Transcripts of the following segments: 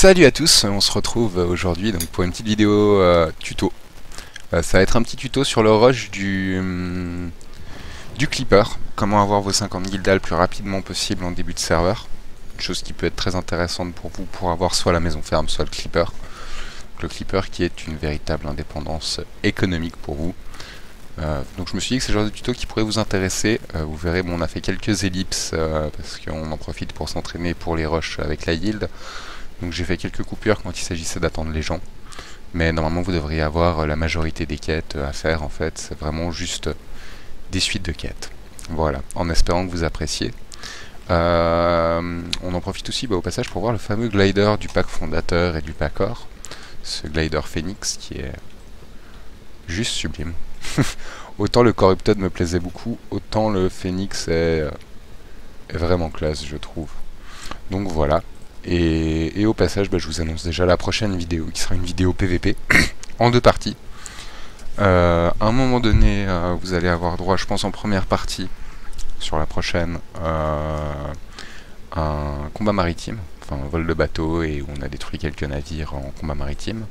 Salut à tous, on se retrouve aujourd'hui donc pour une petite vidéo euh, tuto. Euh, ça va être un petit tuto sur le rush du, hum, Clipper, comment avoir vos 50 guildas le plus rapidement possible en début de serveur. Une chose qui peut être très intéressante pour vous pour avoir soit la maison ferme, soit le Clipper. Le Clipper qui est une véritable indépendance économique pour vous. Euh, donc je me suis dit que c'est le genre de tuto qui pourrait vous intéresser. Vous verrez, on a fait quelques ellipses parce qu'on en profite pour s'entraîner pour les rushs avec la yield. Donc j'ai fait quelques coupures quand il s'agissait d'attendre les gens. Mais normalement vous devriez avoir la majorité des quêtes à faire en fait. C'est vraiment juste des suites de quêtes. Voilà, en espérant que vous appréciez. on en profite aussi bah, au passage pour voir le fameux glider du pack fondateur et du pack or. Ce glider Phoenix qui est juste sublime. autant le Corrupted me plaisait beaucoup, autant le Phoenix est vraiment classe, je trouve. Donc voilà. Et, au passage, bah, je vous annonce déjà la prochaine vidéo, qui sera une vidéo PVP, en deux parties. Euh, à un moment donné, euh, vous allez avoir droit, je pense en première partie, sur la prochaine, euh, un combat maritime, enfin un vol de bateau, et où on a détruit quelques navires en combat maritime.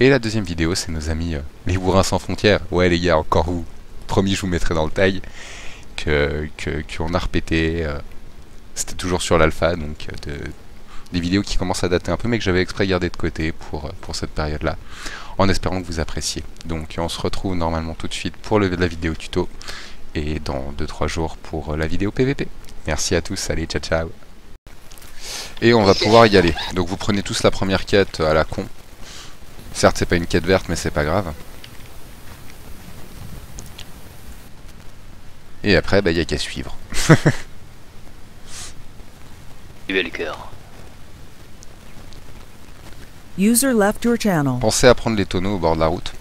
Et la deuxième vidéo, c'est nos amis les bourrins sans frontières. Ouais les gars, encore vous. Promis, je vous mettrai dans le taille. Que a repété. Euh, c'était toujours sur l'alpha, donc de, des vidéos qui commencent à dater un peu, mais que j'avais exprès gardé de côté pour, pour cette période-là. En espérant que vous appréciez. Donc on se retrouve normalement tout de suite pour le, la vidéo tuto. Et dans 2-3 jours pour la vidéo PVP. Merci à tous, allez, ciao ciao. Et on va pouvoir y aller. Donc vous prenez tous la première quête à la con. Certes, c'est pas une quête verte, mais c'est pas grave. Et après, bah, y a qu'à suivre. le cœur. User left your channel. Pensez à prendre les tonneaux au bord de la route.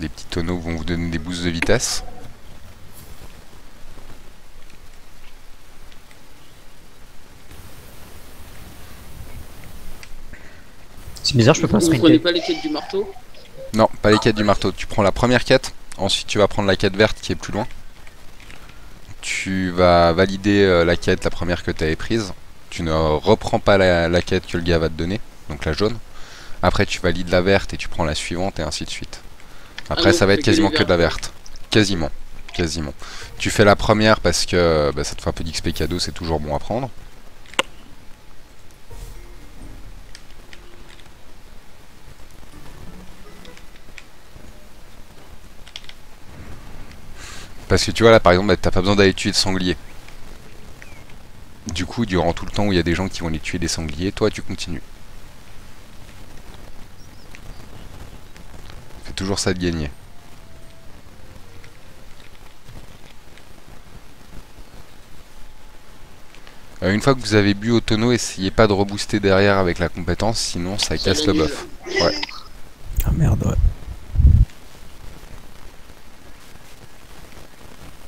Les petits tonneaux vont vous donner des boosts de vitesse. C'est bizarre, je peux pas Vous prenez pas les quêtes du marteau? Non, pas les quêtes du marteau. Tu prends la première quête, ensuite tu vas prendre la quête verte qui est plus loin. Tu vas valider euh, la quête, la première que tu avais prise. Tu ne reprends pas la, la quête que le gars va te donner, donc la jaune. Après tu valides la verte et tu prends la suivante et ainsi de suite. Après Ah, ça va être quasiment que de la verte. Quasiment. Quasiment. Tu fais la première parce que bah, ça te fait un peu d'XP cadeau, c'est toujours bon à prendre. Parce que tu vois là par exemple bah, t'as pas besoin d'aller tuer de sangliers. Du coup durant tout le temps où il y a des gens qui vont aller tuer des sangliers, toi tu continues. Toujours ça de gagner. Euh, une fois que vous avez bu au tonneau, essayez pas de rebooster derrière avec la compétence, sinon ça casse le buff. Ouais. Ah merde, ouais.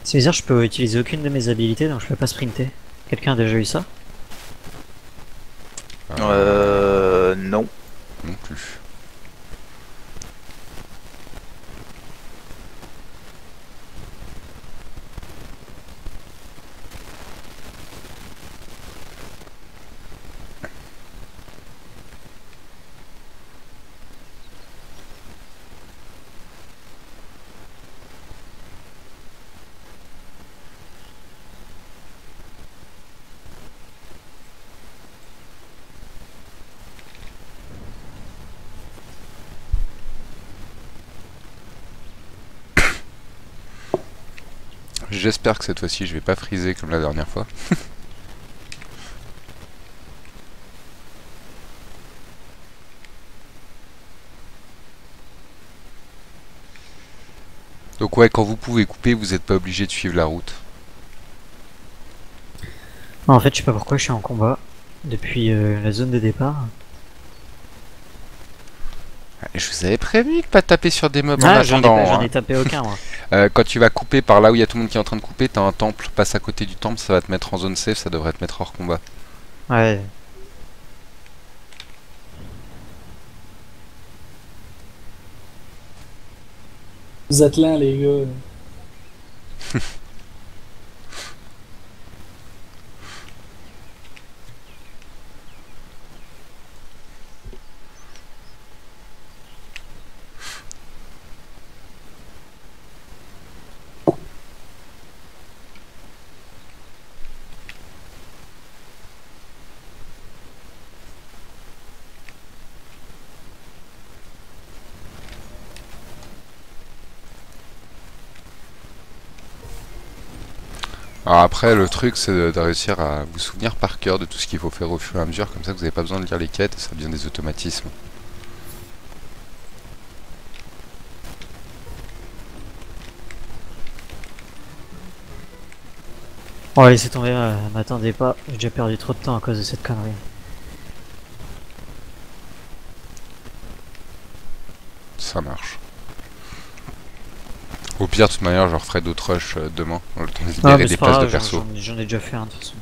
C'est bizarre, je peux utiliser aucune de mes habilités donc je peux pas sprinter. Quelqu'un a déjà eu ça? Euh. Non. Non plus. J'espère que cette fois-ci je vais pas friser comme la dernière fois. Donc ouais, quand vous pouvez couper, vous n'êtes pas obligé de suivre la route. En fait, je sais pas pourquoi je suis en combat depuis euh, la zone de départ. Je vous avais prévenu de pas taper sur des mobs en Ah, j'en ai, attendant. j'en hein. ai tapé aucun moi. Euh, quand tu vas couper par là où il y a tout le monde qui est en train de couper, t'as un temple, passe à côté du temple, ça va te mettre en zone safe, ça devrait te mettre hors combat. Ouais. Vous êtes lents, les gars. Alors après, le truc, c'est de, réussir à vous souvenir par cœur de tout ce qu'il faut faire au fur et à mesure, comme ça vous n'avez pas besoin de lire les quêtes, et ça devient des automatismes. On va laisser tomber, euh, m'attendez pas, j'ai déjà perdu trop de temps à cause de cette connerie. Ça marche. Au pire, de toute manière, je referai d'autres rushs euh, demain, le temps de Ah, libérer des c'est pas places de grave, j'en- perso. j'en- ai déjà fait un de toute façon.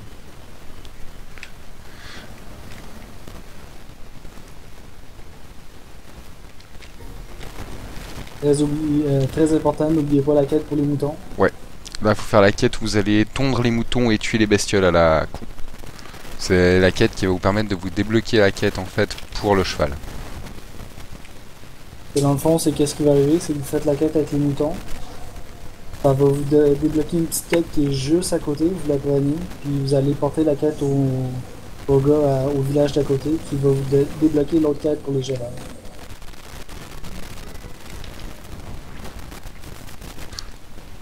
Très, oubli- euh, très important, n'oubliez pas la quête pour les moutons. Là, faut faire la quête où vous allez tondre les moutons et tuer les bestioles à la coup. C'est la quête qui va vous permettre de vous débloquer la quête en fait pour le cheval. Et dans le fond, c'est qu'est-ce qui va arriver, c'est que vous faites la quête avec les moutons. Ça va vous dé- débloquer une petite quête qui est juste à côté, vous la prenez, puis vous allez porter la quête au, gars au village d'à côté, qui va vous dé- débloquer l'autre quête pour les chevaux.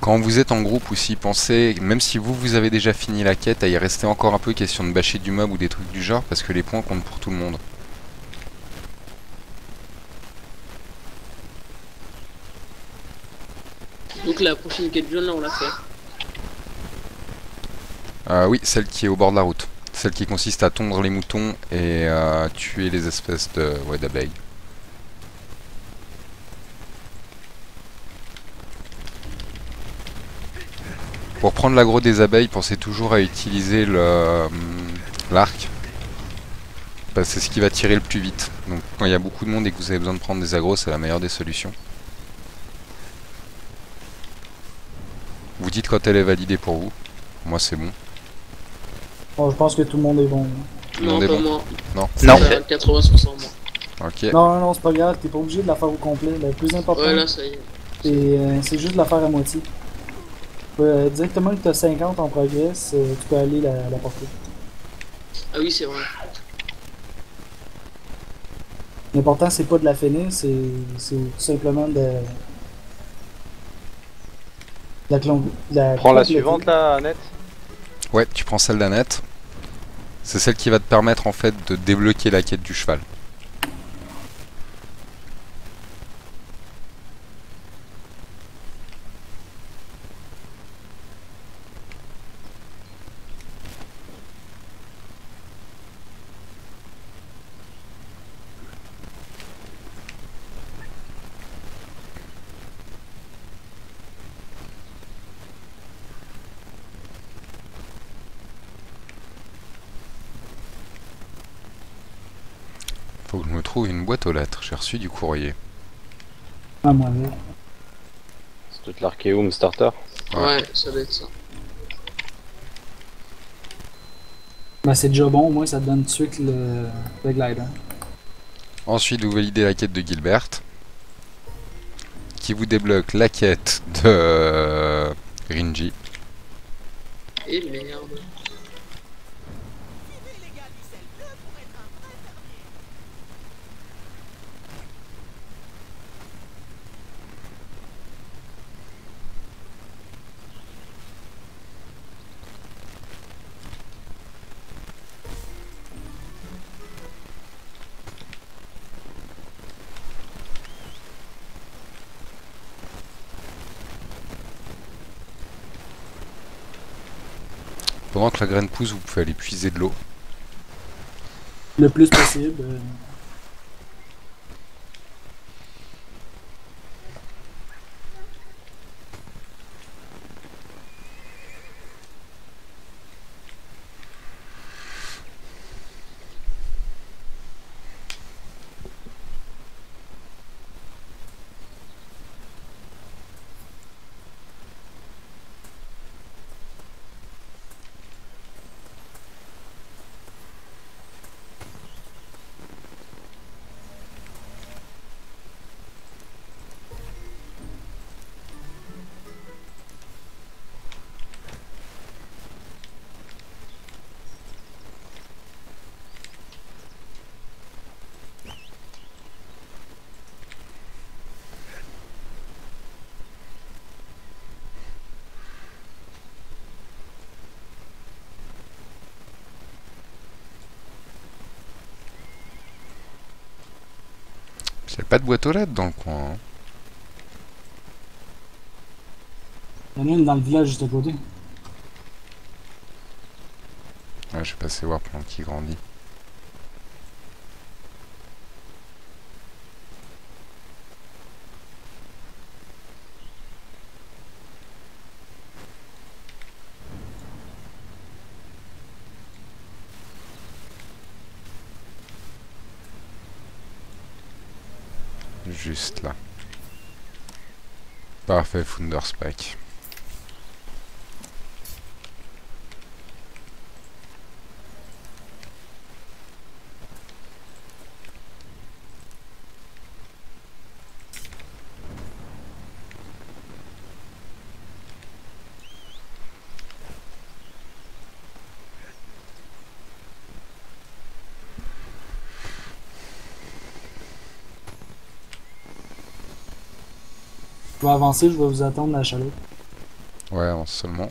Quand vous êtes en groupe aussi, pensez, même si vous, vous avez déjà fini la quête, à y rester encore un peu, question de bâcher du mob ou des trucs du genre, parce que les points comptent pour tout le monde. La prochaine quête jaune là on l'a fait. Euh, oui, celle qui est au bord de la route. Celle qui consiste à tondre les moutons et à tuer les espèces de ouais, d'abeilles. Pour prendre l'aggro des abeilles, pensez toujours à utiliser hum, l'arc. C'est ce qui va tirer le plus vite. Donc quand il y a beaucoup de monde et que vous avez besoin de prendre des agros, c'est la meilleure des solutions. Vous dites quand elle est validée pour vous. Moi c'est bon. Bon, je pense que tout le monde est bon. Tout le Non, monde est pas bon moi. Non Non. Euh, 80% moi. Ok. Non, non, non, c'est pas grave, t'es pas obligé de la faire au complet. Le plus important, Ouais là ça y est. c'est euh, c'est juste de la faire à moitié. Euh, directement que t'as 50 en progrès, euh, tu peux aller la, la porter. Ah oui c'est vrai. L'important, c'est pas de la finir, c'est c'est tout simplement de. La clon... la Prends la suivante là, Annette. Ouais, tu prends celle d'Annette. C'est celle qui va te permettre en fait de débloquer la quête du cheval. Faut que je me trouve J'ai reçu du courrier. Ah, moi, ouais. C'est toute l'Archeum Starter. Ouais. Ouais, ça doit être ça. Ben, c'est déjà bon, au moins ça te donne tout de suite le, le glider. Ensuite, vous validez la quête de Gilbert. Qui vous débloque la quête de euh, Rinji. Et merde. Pendant que la graine pousse, vous pouvez aller puiser de l'eau. Le plus possible. Pas de boîte aux lettres dans le coin. hein. Il y en a une dans le village juste à côté. Ouais, je vais passer voir pendant qu'il grandit. Là. Parfait, Funderspike. Je vais avancer, je vais vous attendre à la chaloupe. Ouais, en seulement.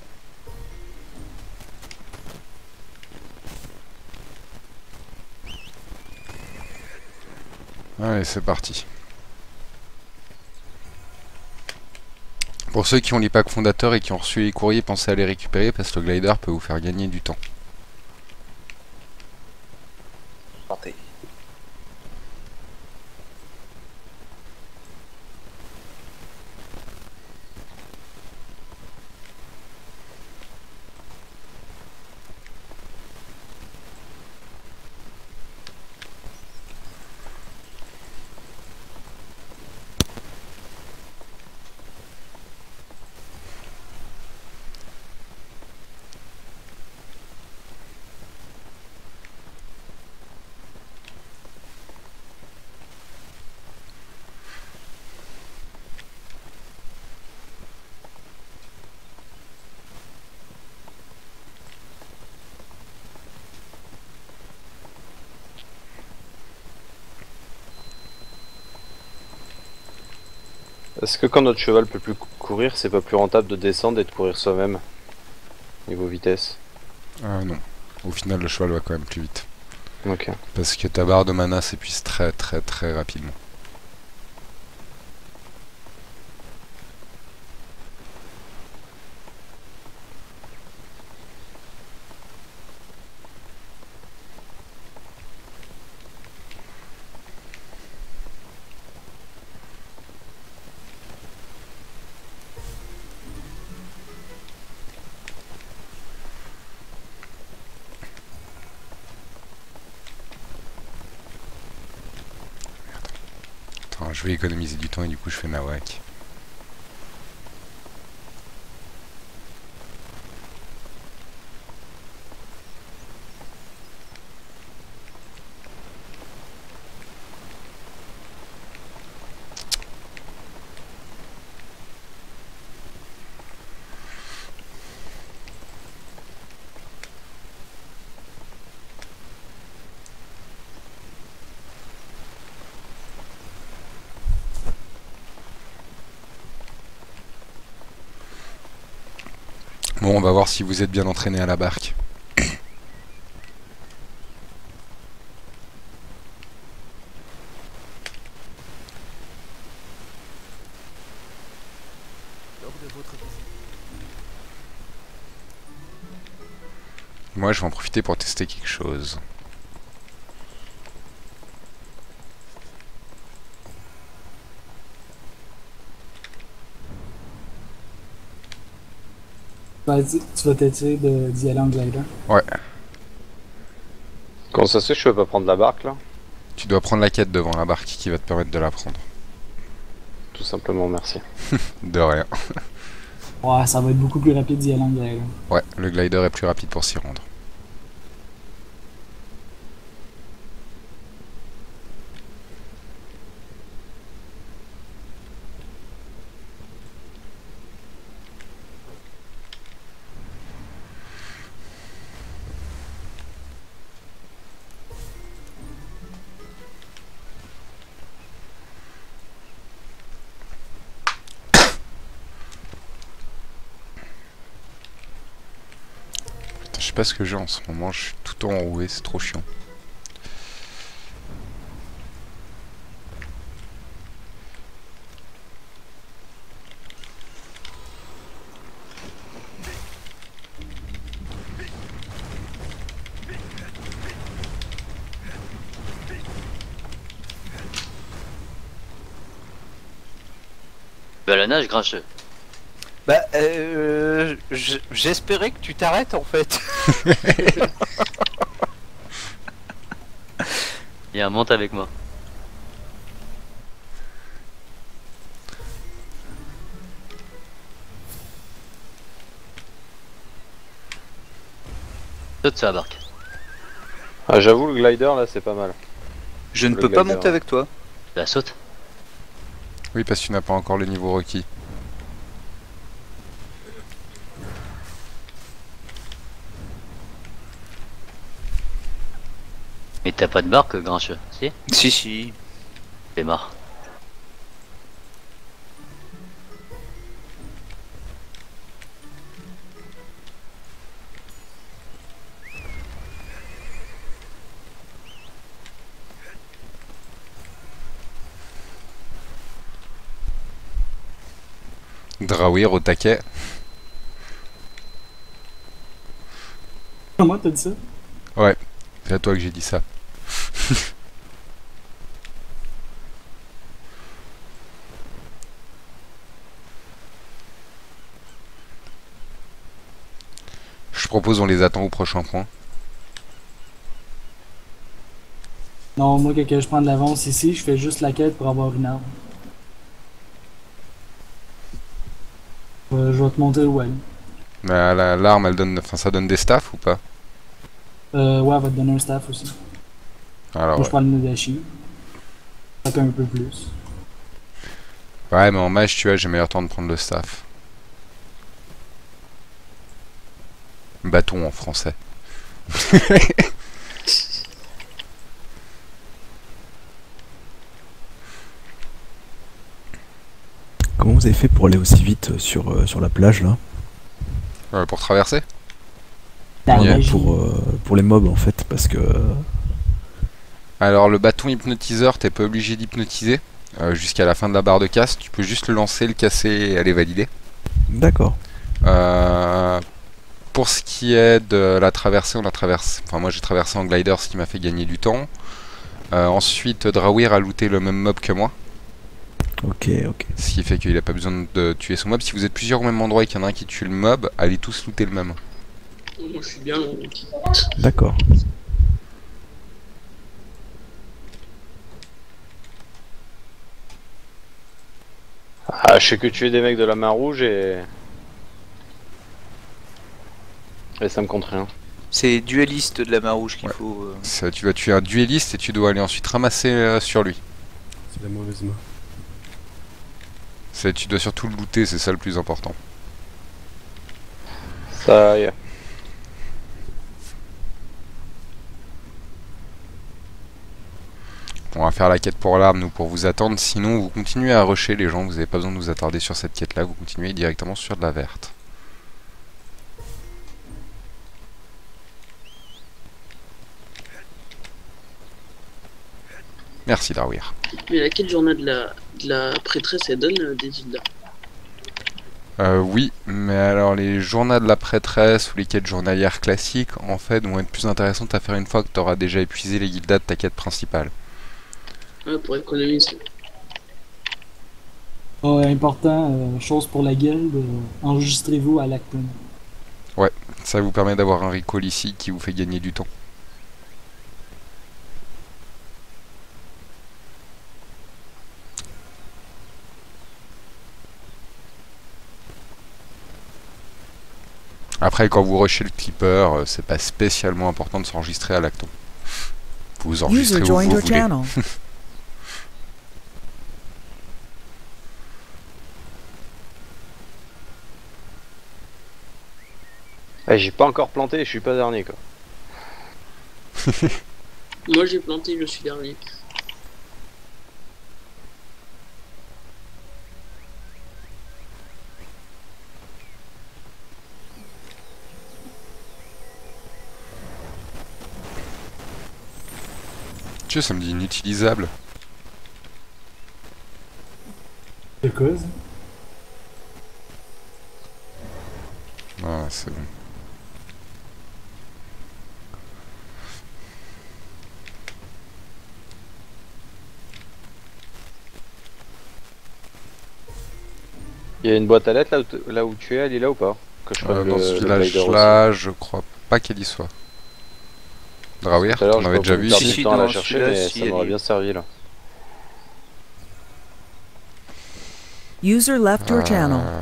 Allez, c'est parti. Pour ceux qui ont les packs fondateurs et qui ont reçu les courriers, pensez à les récupérer parce que le glider peut vous faire gagner du temps. Est-ce que quand notre cheval peut plus cou- courir, c'est pas plus rentable de descendre et de courir soi-même Niveau vitesse? Ah non. Au final, le cheval va quand même plus vite. Ok. Parce que ta barre de mana s'épuise très très très rapidement. Je vais économiser du temps et du coup je fais Nawak. Bon, on va voir si vous êtes bien entraîné à la barque. Moi, je vais en profiter pour tester quelque chose. Vas-y, tu vas t'étirer de- d'y aller en glider. Ouais, Comment ça se fait que je peux pas prendre la barque là tu dois prendre la quête devant la barque qui va te permettre de la prendre. Tout simplement, merci. De rien. Ouais, ça va être beaucoup plus rapide d'y aller en glider. Ouais, le glider est plus rapide pour s'y rendre. pas ce que j'ai en ce moment, je suis tout enroué, c'est trop chiant. Bah la nage grincheux. Bah euh, j'espérais que tu t'arrêtes en fait. Viens, monte avec moi. Saute sur la barque. Ah, j'avoue, le glider là, c'est pas mal. Je ne Le peux pas monter avec toi. La sautes. Oui, parce que tu n'as pas encore le niveau requis. T'as pas de barque, grincheux. Si Si, si. T'es marre. Drawir au taquet. Comment t'as dit ça? C'est à toi que j'ai dit ça. Je propose on les attend au prochain point. Non, moi, quand je prends de l'avance ici, je fais juste la quête pour avoir une arme. Euh, je vais te monter le wall. Mais la- L'arme, elle donne, enfin, ça donne des staffs ou pas? Euh, ouais, elle va te donner un staff aussi. Alors, Moi, je ouais. prends le Nodashi. Un peu plus. ouais, mais en mage, tu vois, j'ai meilleur temps de prendre le staff. Bâton en français. Comment vous avez fait pour aller aussi vite sur, euh, sur la plage là? Euh, pour traverser? Pour, euh, pour les mobs en fait parce que Alors le bâton hypnotiseur, t'es pas obligé d'hypnotiser euh, jusqu'à la fin de la barre de casse. Tu peux juste le lancer, le casser et aller valider. d'accord Euh, pour ce qui est de la traversée, on a traversé. Enfin, moi j'ai traversé en glider, ce qui m'a fait gagner du temps. Euh, ensuite, Drawir a looté le même mob que moi, ok ok ce qui fait qu'il a pas besoin de tuer son mob. Si vous êtes plusieurs au même endroit et qu'il y en a un qui tue le mob, allez tous looter le même. Moi, je suis bien. d'accord Ah, je sais que tuer des mecs de la main rouge et. Et ça me compte rien. C'est dueliste de la main rouge qu'il Ouais. faut. euh. Ça, tu vas tuer un dueliste et tu dois aller ensuite ramasser euh, sur lui. C'est la mauvaise main. C'est- Tu dois surtout le looter, c'est ça le plus important. Ça y est. On va faire la quête pour l'arme, nous, pour vous attendre. Sinon, vous continuez à rusher les gens. Vous n'avez pas besoin de vous attarder sur cette quête-là. Vous continuez directement sur de la verte. Merci, Darwir. Mais laquelle journée de la, de la prêtresse, elle donne euh, des îles Euh, oui, mais alors les journaux de la prêtresse ou les quêtes journalières classiques, en fait, vont être plus intéressantes à faire une fois que tu auras déjà épuisé les guildas de ta quête principale. Ouais, pour économiser. Oh, important, euh, chose pour la guilde, euh, enregistrez-vous à l'Acton. Ça vous permet d'avoir un recall ici qui vous fait gagner du temps. Après, quand vous rushez le clipper, euh, c'est pas spécialement important de s'enregistrer à l'acton. Vous enregistrez User où joined vous voulez. Eh, j'ai pas encore planté, je suis pas dernier quoi. Moi, j'ai planté, je suis dernier. Tu sais, ça me dit inutilisable. Quoi ça? Ah, c'est bon. Il y a une boîte à lettres là où, t- là où tu es, elle est là ou pas? Que je Euh, dans le- ce village-là, je crois pas qu'elle y soit. Drawir, on avait déjà vu Si, si, temps à la chercher, mais si, ça m'aurait bien servi là. User left your channel. Euh,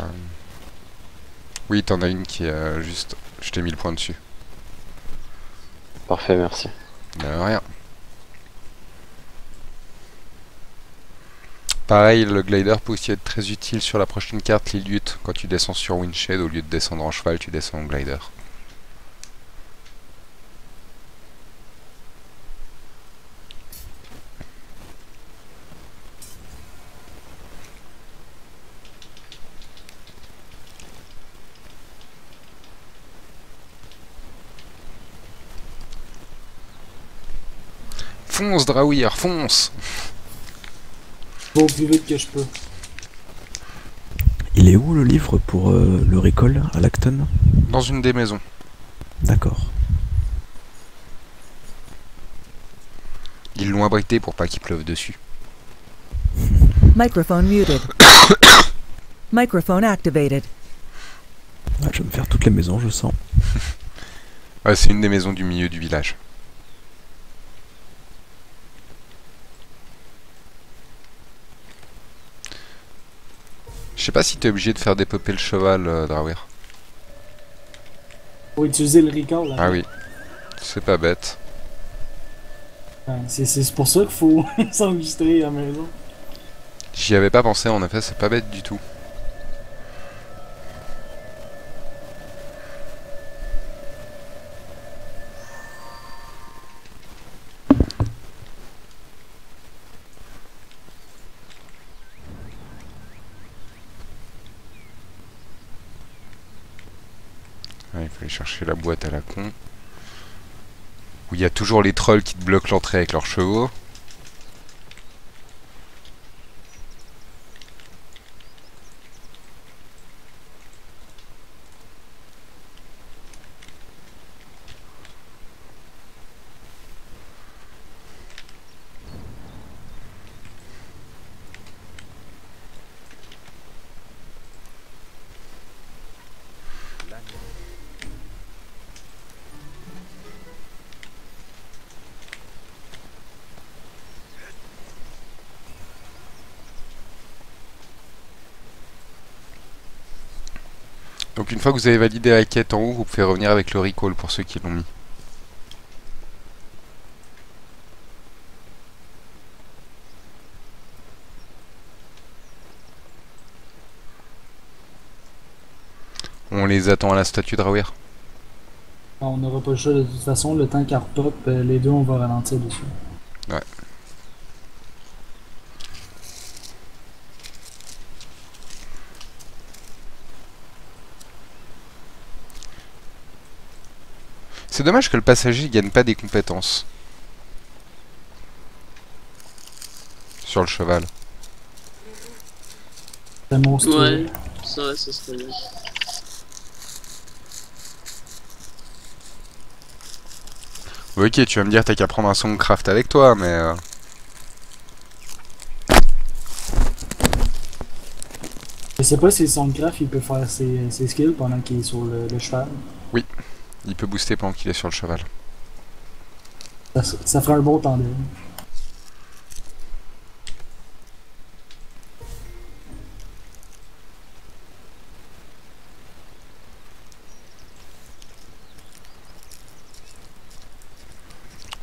Oui, t'en as une qui est euh, juste. Je t'ai mis le point dessus. Parfait, merci. De rien. Pareil, le glider peut aussi être très utile sur la prochaine carte, l'Iliut. Quand tu descends sur Windshed, au lieu de descendre en cheval, tu descends en glider. Fonce, Drawir, fonce Je vais au plus vite que je peux. Il est où le livre pour euh, le récolte à Lacton? Dans une des maisons. D'accord. Ils l'ont abrité pour pas qu'il pleuve dessus. Microphone muted. Microphone activated. Ah, je vais me faire toutes les maisons, je sens. Ouais, c'est une des maisons du milieu du village. Sais pas si t'es obligé de faire dépopper le cheval, euh, Drawir. Faut utiliser le record là. Ah oui, c'est pas bête. C'est pour ça qu'il faut s'enregistrer à la maison. J'y avais pas pensé, en effet, c'est pas bête du tout. À la con. Où il y a toujours les trolls qui te bloquent l'entrée avec leurs chevaux. Fois que vous avez validé la quête en haut, vous pouvez revenir avec le recall pour ceux qui l'ont mis. On les attend à la statue de Rawir. On n'aura pas le choix de toute façon. Le temps qu'elle repop, euh, les deux, on va ralentir dessus. Ouais. C'est dommage que le passager gagne pas des compétences. Sur le cheval. C'est monstrueux. Ouais, ça, ouais, ça serait bien. Ok, tu vas me dire t'as qu'à prendre un Songcraft avec toi, mais... euh, Je sais pas si Soundcraft il peut faire ses, ses skills pendant qu'il est sur le, le cheval. Il peut booster pendant qu'il est sur le cheval. Ça, ça ferait un bon tandem.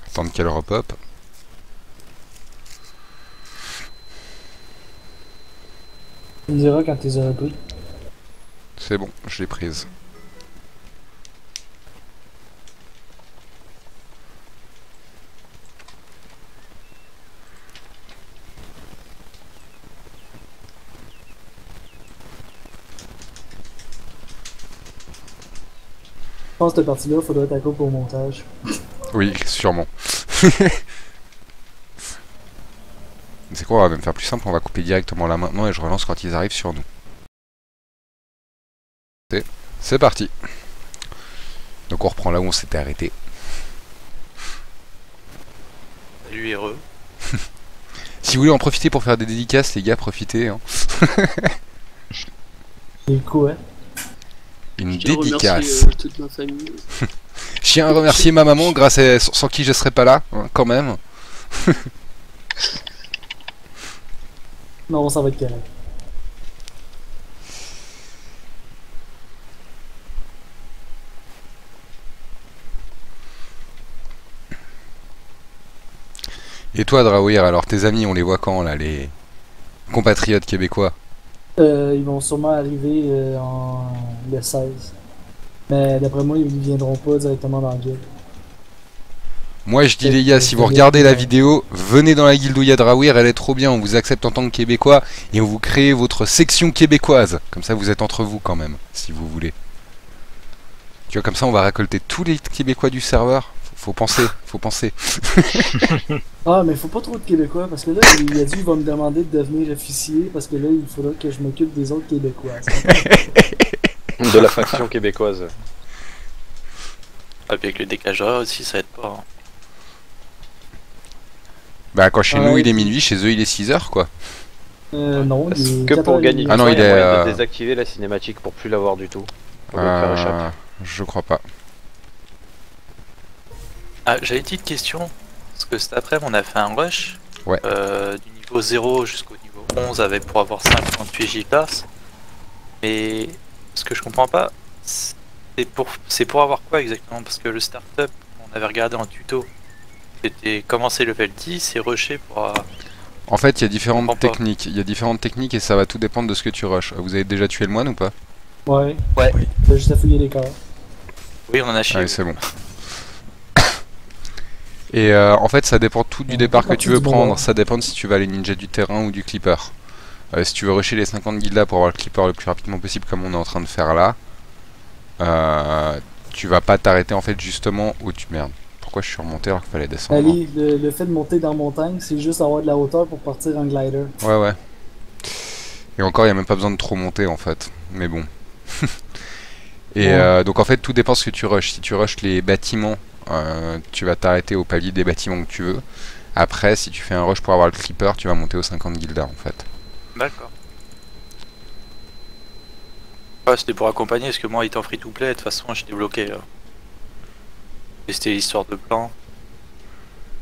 Attendre qu'elle repop. Tu me diras quand tu les auras pris. C'est bon, je l'ai prise. Pense que cette partie-là, faudrait ta coupe au montage. Oui, sûrement. C'est quoi, on va même faire plus simple, on va couper directement là maintenant et je relance quand ils arrivent sur nous. C'est- C'est parti. Donc on reprend là où on s'était arrêté. Salut heureux. Si vous voulez en profiter pour faire des dédicaces, les gars, profitez. hein. Et quoi Une Je dédicace. euh, toute ma famille. Je tiens à remercier ma maman, grâce à sans qui je serais pas là, hein, quand même. Non, ça va être correct. Et toi, Drawir, alors tes amis, on les voit quand là, les compatriotes québécois? Euh, ils vont sûrement arriver euh, en le 16. Mais d'après moi, ils viendront pas directement dans la guilde. Moi je dis les gars, si vous regardez la vidéo, venez dans la guildouille Drawir, elle est trop bien, on vous accepte en tant que québécois et on vous crée votre section québécoise. Comme ça vous êtes entre vous quand même, si vous voulez. Tu vois, comme ça on va récolter tous les québécois du serveur. Faut, faut penser, faut penser. Ah, mais faut pas trop de Québécois, parce que là, il a dit qu'il va me demander de devenir officier, parce que là, il faudra que je m'occupe des autres Québécois. De la faction québécoise. Ah, puis avec le horaire aussi, ça aide pas. hein. Bah quand chez Ouais. nous il est minuit, chez eux il est 6h quoi. Euh, non, il est Que pour 14 gagner Ah non, du il est, moyen euh, de désactiver la cinématique pour plus l'avoir du tout. Pour le faire échapper. Euh, je crois pas. Ah, j'avais une petite question. Parce que cet après-midi, on a fait un rush. Ouais. euh, du niveau 0 jusqu'au niveau 11 avec pour avoir 58 J-Pass. Mais ce que je comprends pas, c'est pour, c'est pour avoir quoi exactement? Parce que le startup, on avait regardé en tuto, c'était commencer level 10 et rusher pour. euh, En fait, il y a différentes techniques. Il y a différentes techniques et ça va tout dépendre de ce que tu rushes. Vous avez déjà tué le moine ou pas? Ouais. Ouais. T'as juste à fouiller les corps. Oui, on en a chié. C'est bon. Et euh, en fait, ça dépend tout du départ que tu veux prendre. bord. Ça dépend de si tu vas aller ninja du terrain ou du clipper. Euh, si tu veux rusher les 50 guildas pour avoir le clipper le plus rapidement possible, comme on est en train de faire là, euh, tu vas pas t'arrêter en fait justement où tu merde. Pourquoi je suis remonté alors qu'il fallait descendre? Ali, le, le fait de monter dans montagne, c'est juste avoir de la hauteur pour partir en glider. Ouais, ouais. Et encore, il n'y a même pas besoin de trop monter en fait. Mais bon. Et Ouais. donc en fait, tout dépend de ce que tu rushes. Si tu rushes les bâtiments, euh, tu vas t'arrêter au palier des bâtiments que tu veux. Après, si tu fais un rush pour avoir le clipper, tu vas monter aux 50 guildas en fait. D'accord. Ouais, c'était pour accompagner, parce que moi, étant free to play, de toute façon, j'étais bloqué. Là. Et c'était l'histoire de plan.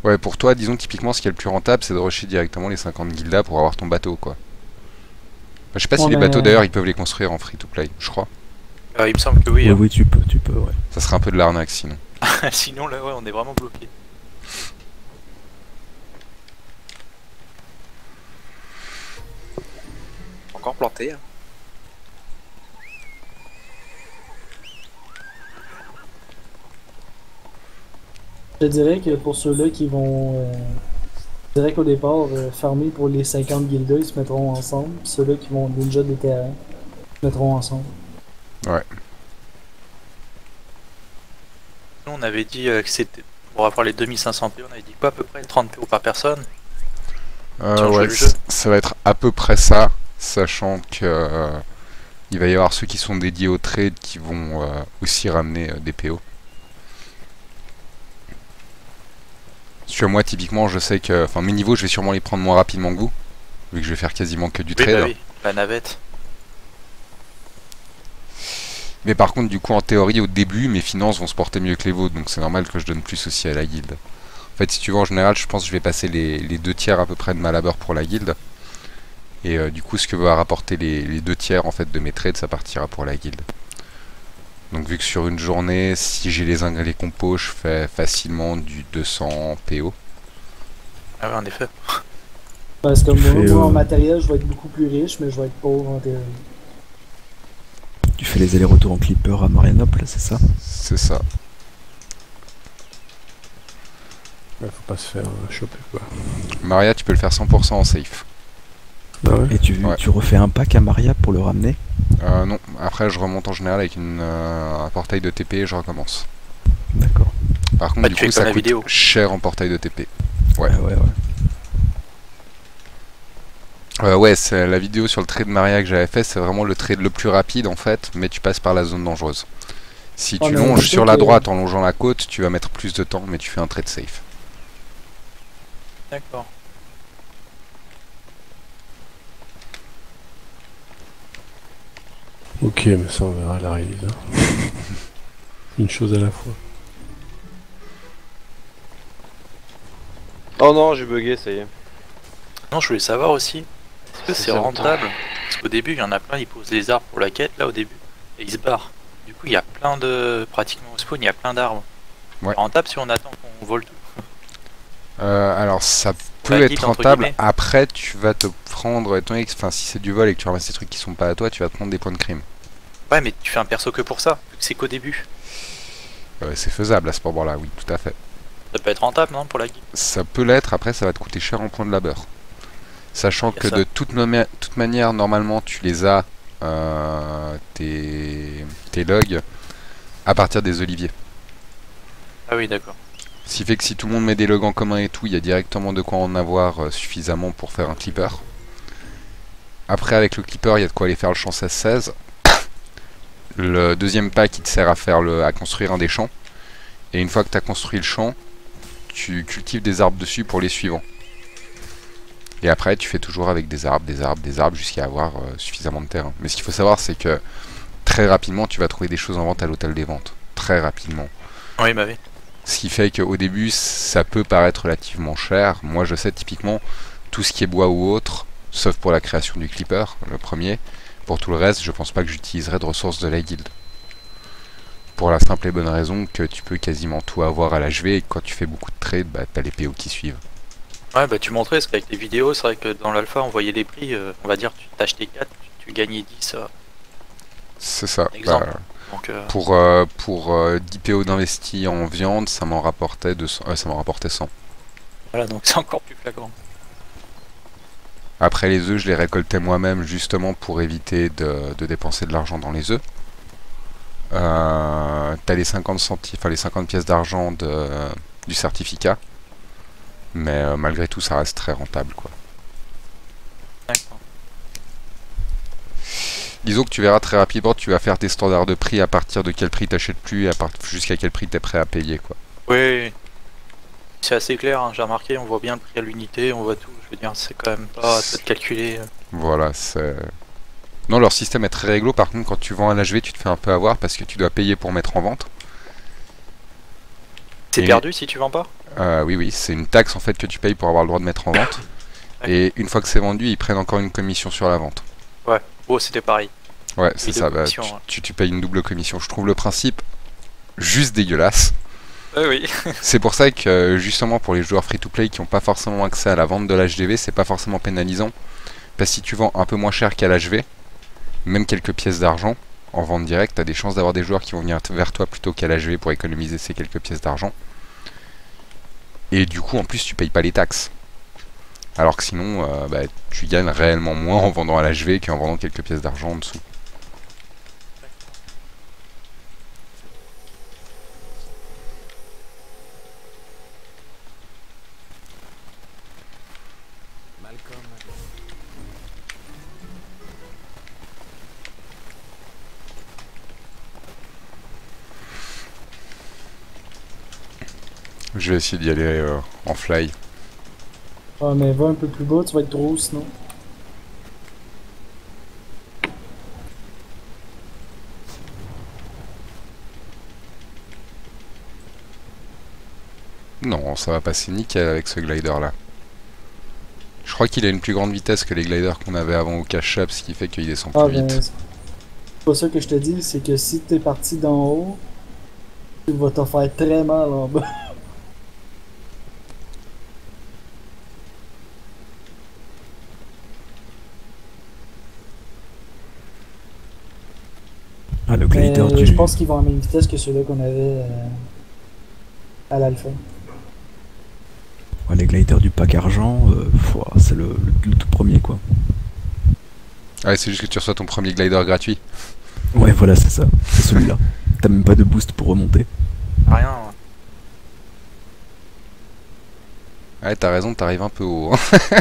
Ouais, pour toi, disons typiquement, ce qui est le plus rentable, c'est de rusher directement les 50 guildas pour avoir ton bateau quoi. Je sais pas si les bateaux d'ailleurs ils peuvent les construire en free to play, je crois. Euh, il me semble que oui. Oui, hein. oui, tu peux, tu peux, ouais. Ça serait un peu de l'arnaque sinon. Sinon, là, ouais, on est vraiment bloqué. Encore planté. hein. Je dirais que pour ceux-là qui vont. euh, je dirais qu'au départ, euh, farmer pour les 50 guildas, ils se mettront ensemble. Ceux-là qui vont ninja des terrains, se mettront ensemble. Nous, on avait dit euh, que c'était pour avoir les 2500 PO, on avait dit quoi à peu près 30 PO par personne Euh, ouais, ça va être à peu près ça, sachant que euh, il va y avoir ceux qui sont dédiés au trade qui vont euh, aussi ramener des PO. Sur moi, typiquement, je sais que, enfin, mes niveaux, je vais sûrement les prendre moins rapidement que vous, vu que je vais faire quasiment que du Oui, trade. bah oui, la navette. Mais par contre, du coup, en théorie, au début, mes finances vont se porter mieux que les vôtres, donc c'est normal que je donne plus aussi à la guilde. En fait, si tu veux, en général, je pense que je vais passer les, les deux tiers à peu près de ma labeur pour la guilde. Et euh, du coup, ce que va rapporter les, les deux tiers en fait de mes trades, ça partira pour la guilde. Donc, vu que sur une journée, si j'ai les ingrédients les compos, je fais facilement du 200 PO. Ah ouais, en effet. Parce que moi, moi, en euh, matériel, je vais être beaucoup plus riche, mais je vais être pauvre en théorie. Tu fais les allers-retours en clipper à Marianople, c'est ça? C'est ça. Ouais, faut pas se faire euh, choper quoi. Maria, tu peux le faire 100% en safe. Ah ouais? Et tu, Ouais. tu refais un pack à Maria pour le ramener? Euh, non, après, je remonte en général avec une, euh, un portail de TP et je recommence. D'accord. Par contre, Bah, du coup, ça coûte vidéo. cher en portail de TP. Ouais. Ouais, ouais, ouais. Euh, ouais, c'est la vidéo sur le trade Maria que j'avais fait, c'est vraiment le trade le plus rapide en fait, mais tu passes par la zone dangereuse. Si Oh, tu longes sur la droite en longeant la côte, tu vas mettre plus de temps, mais tu fais un trade safe. D'accord. Ok, mais ça on verra à la release. hein. Une chose à la fois. Oh non, j'ai bugué, ça y est. Non, je voulais savoir aussi, est-ce que c'est rentable Parce qu'au début, il y en a plein, ils posent les arbres pour la quête, là, au début, et ils se barrent. Du coup, il y a plein de... Pratiquement au spawn, il y a plein d'arbres. Ouais. Rentable si on attend qu'on vole tout. Euh, alors ça peut être guide, rentable. Après, tu vas te prendre, étant donné enfin, si c'est du vol et que tu ramasses des trucs qui sont pas à toi, tu vas te prendre des points de crime. Ouais, mais tu fais un perso que pour ça, vu que c'est qu'au début. Euh, c'est faisable à ce moment-là, oui, tout à fait. Ça peut être rentable, non, pour la guide Ça peut l'être, après ça va te coûter cher en points de labeur. Sachant que ça. de toute, manière, normalement, tu les as, euh, tes, tes logs, à partir des oliviers. Ah oui, d'accord. Ce qui fait que si tout le monde met des logs en commun et tout, il y a directement de quoi en avoir euh, suffisamment pour faire un clipper. Après, avec le clipper, il y a de quoi aller faire le champ 16-16. Le deuxième pack, il te sert à, faire le, à construire un des champs. Et une fois que tu as construit le champ, tu cultives des arbres dessus pour les suivants. Et après, tu fais toujours avec des arbres, des arbres, des arbres, jusqu'à avoir euh, suffisamment de terrain. Mais ce qu'il faut savoir, c'est que très rapidement, tu vas trouver des choses en vente à l'hôtel des ventes. Très rapidement. Oui, bah oui. Ce qui fait qu'au début, ça peut paraître relativement cher. Moi, je sais typiquement tout ce qui est bois ou autre, sauf pour la création du clipper, le premier. Pour tout le reste, je pense pas que j'utiliserai de ressources de la guilde. Pour la simple et bonne raison que tu peux quasiment tout avoir à l'HV et que quand tu fais beaucoup de trades, bah, t'as les PO qui suivent. Ouais, bah tu montrais, parce qu'avec tes vidéos, c'est vrai que dans l'alpha, on voyait les prix, euh, on va dire, tu t'achetais 4, tu, tu gagnais 10. euh, C'est ça. Exemple. Bah, donc, euh, pour euh, pour euh, 10 PO d'investi en viande, ça m'en rapportait, 200, euh, ça m'en rapportait 100. voilà, donc c'est encore plus flagrant. Après les œufs, je les récoltais moi-même justement pour éviter de, de dépenser de l'argent dans les œufs. Euh, T'as les 50 centi- enfin les 50 pièces d'argent du certificat, mais euh, malgré tout, ça reste très rentable quoi. Disons que tu verras très rapidement, tu vas faire tes standards de prix à partir de quel prix t'achètes plus et à part- jusqu'à quel prix t'es prêt à payer quoi. Oui, c'est assez clair, hein, j'ai remarqué, on voit bien le prix à l'unité, on voit tout, je veux dire, c'est quand même pas à calculer. euh. Voilà, c'est. Non, leur système est très réglo. Par contre, quand tu vends un HV, tu te fais un peu avoir parce que tu dois payer pour mettre en vente. C'est Et- perdu si tu vends pas? Euh, oui, oui, c'est une taxe en fait que tu payes pour avoir le droit de mettre en vente. Et une fois que c'est vendu, ils prennent encore une commission sur la vente. Ouais, oh c'était pareil. Ouais, c'est ça. Bah, tu, ouais. tu, tu payes une double commission. Je trouve le principe juste dégueulasse. Oui. C'est pour ça que euh, justement pour les joueurs free-to-play qui n'ont pas forcément accès à la vente de l'HDV, c'est pas forcément pénalisant. Parce que si tu vends un peu moins cher qu'à l'HV, même quelques pièces d'argent, en vente directe, t'as des chances d'avoir des joueurs qui vont venir vers toi plutôt qu'à l'HV pour économiser ces quelques pièces d'argent. Et du coup, en plus, tu payes pas les taxes. Alors que sinon, euh, bah, tu gagnes réellement moins en vendant à l'HV qu'en vendant quelques pièces d'argent en dessous. Je vais essayer d'y aller euh, en fly. Ouais, mais va un peu plus bas, tu vas être trop haut sinon. Non, ça va passer nickel avec ce glider là. Je crois qu'il a une plus grande vitesse que les gliders qu'on avait avant au cache ce qui fait qu'il descend Ah, plus ben, vite. c'est pas ça que je te dis, c'est que si t'es parti d'en haut, tu vas te faire très mal en bas. Ah, le Mais glider du. je pense qu'ils vont à la même vitesse que ceux-là qu'on avait euh, à l'alpha. Ouais, les gliders du pack argent, euh, c'est le, le- le tout premier quoi. Ouais, c'est juste que tu reçois ton premier glider gratuit. Ouais, voilà, c'est ça. C'est celui-là. T'as même pas de boost pour remonter. Rien. hein. Ouais, t'as raison, t'arrives un peu haut. hein.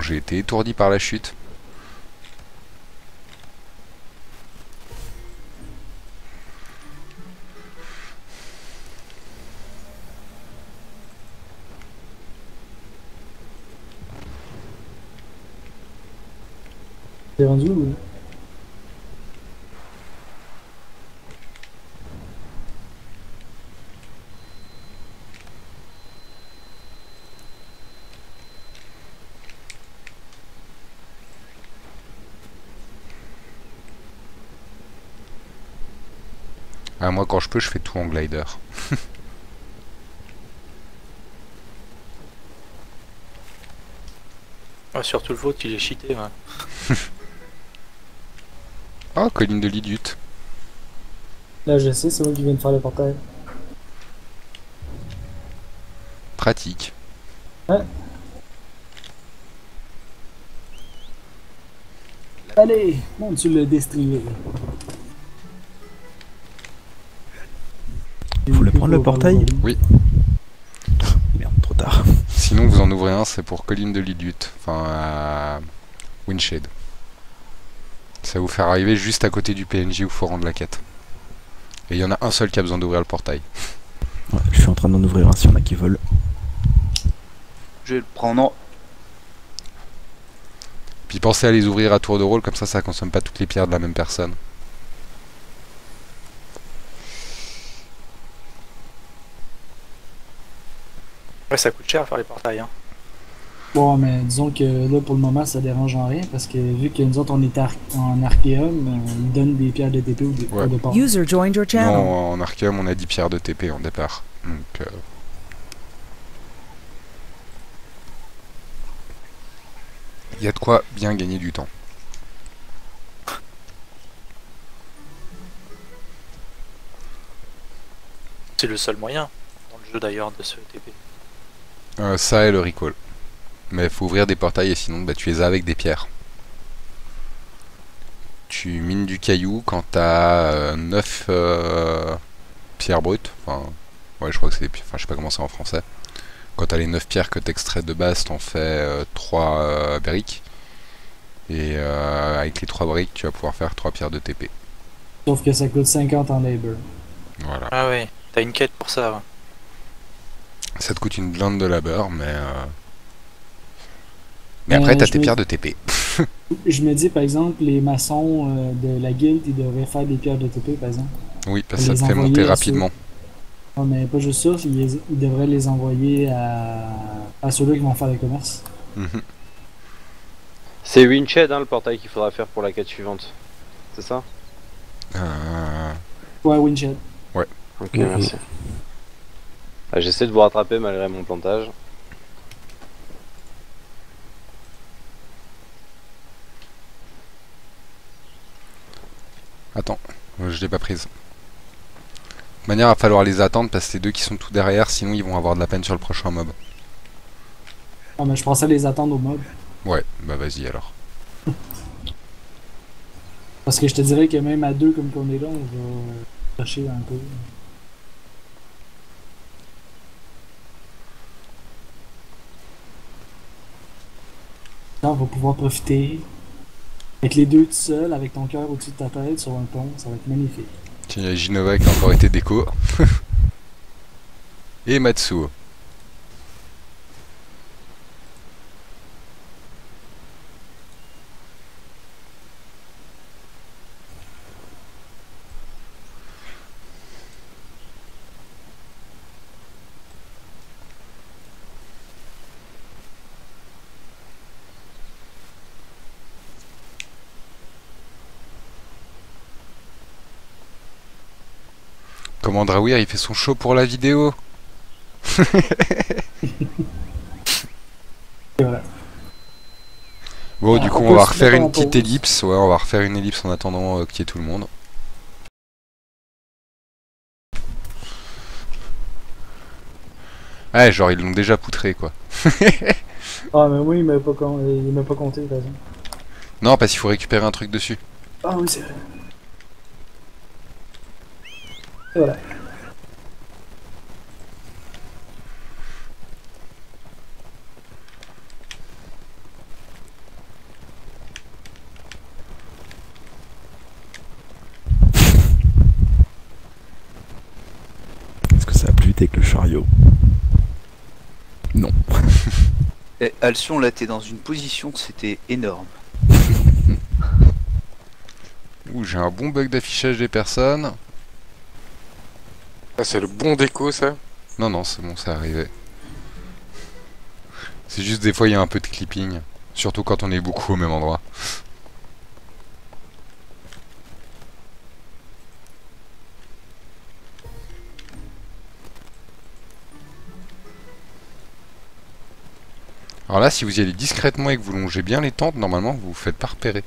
J'ai été étourdi par la chute. Quand je peux, je fais tout en glider. Ouais, surtout le vôtre, il est cheaté. Ouais. Oh, colline de Lidut. Là, je sais, c'est moi qui viens de faire le portail. Pratique. Allez, monte sur le destrier. Prendre le portail? Oui. Merde, trop tard. Sinon, vous en ouvrez un, c'est pour colline de Lidut. Enfin, à Windshade. Ça va vous faire arriver juste à côté du PNJ où il faut rendre la quête. Et il y en a un seul qui a besoin d'ouvrir le portail. Ouais, je suis en train d'en ouvrir un s'il y en a qui veulent. Je vais le prendre. Puis pensez à les ouvrir à tour de rôle, comme ça, ça consomme pas toutes les pierres de la même personne. Ouais, ça coûte cher à faire les portails. Hein. Bon, mais disons que là, pour le moment, ça dérange en rien parce que vu que nous autres, on est ar- en Archéum, euh, ils donnent des pierres de TP au, dé- Ouais. départ. User joined your channel. Non, en Archeum, on a 10 pierres de TP en départ. Donc, euh, Il y a de quoi bien gagner du temps. C'est le seul moyen dans le jeu d'ailleurs de se TP. Euh, ça et le recall. Mais faut ouvrir des portails et sinon bah, tu les as avec des pierres. Tu mines du caillou quand t'as 9 pierres brutes. Enfin, ouais, je crois que c'est des pi- Enfin, je sais pas comment c'est en français. Quand t'as les 9 pierres que t'extrais de base, t'en fais 3 briques. Et euh, avec les 3 briques, tu vas pouvoir faire 3 pierres de TP. Sauf que ça coûte 50 en labor. Voilà. Ah ouais, t'as une quête pour ça. ouais. Ça te coûte une blinde de labeur, mais. euh, Mais Euh, après, t'as tes me- pierres de TP. Je me dis, par exemple, les maçons euh, de la guilde, ils devraient faire des pierres de TP, par exemple. Oui, parce que ça te fait envoyer monter ceux- rapidement. Ouais, mais pas juste ça, ils, les- ils devraient les envoyer à, à ceux-là qui vont faire le commerce. Mhm. C'est Winched hein, le portail qu'il faudra faire pour la quête suivante. C'est ça? Euh, Ouais, Winched. Ok, Mhm. merci. Ah, J'essaie de vous rattraper malgré mon plantage. Attends, euh, je l'ai pas prise. De toute manière, il va falloir les attendre parce que c'est deux qui sont tout derrière, sinon ils vont avoir de la peine sur le prochain mob. Ah, mais je pensais les attendre au mob. Ouais, bah vas-y alors. Parce que je te dirais que même à deux comme qu'on est là, on va chercher un peu. On va pouvoir profiter. Être les deux tout seuls, avec ton cœur au-dessus de ta tête, sur un pont, ça va être magnifique. Tiens, il y a Ginova qui a encore été déco. Et Matsuo. Comment Drawir il fait son show pour la vidéo voilà. Bon, Ah, du coup, on va refaire une petite ellipse. Ouais, on va refaire une ellipse en attendant euh, qu'il y ait tout le monde. Ouais, genre ils l'ont déjà poutré quoi. Ah, mais oui, il m'a pas, compté. Non, parce qu'il faut récupérer un truc dessus. Ah oui, c'est vrai. Voilà. Est-ce que ça va plus vite avec le chariot? Non. Et eh, Alcyon, là, t'es dans une position, c'était énorme. Ouh, j'ai un bon bug d'affichage des personnes. Ah, c'est le bon déco, ça Non, non, c'est bon, ça arrivait. C'est juste des fois, il y a un peu de clipping. Surtout quand on est beaucoup au même endroit. Alors là, si vous y allez discrètement et que vous longez bien les tentes, normalement, vous vous faites pas repérer.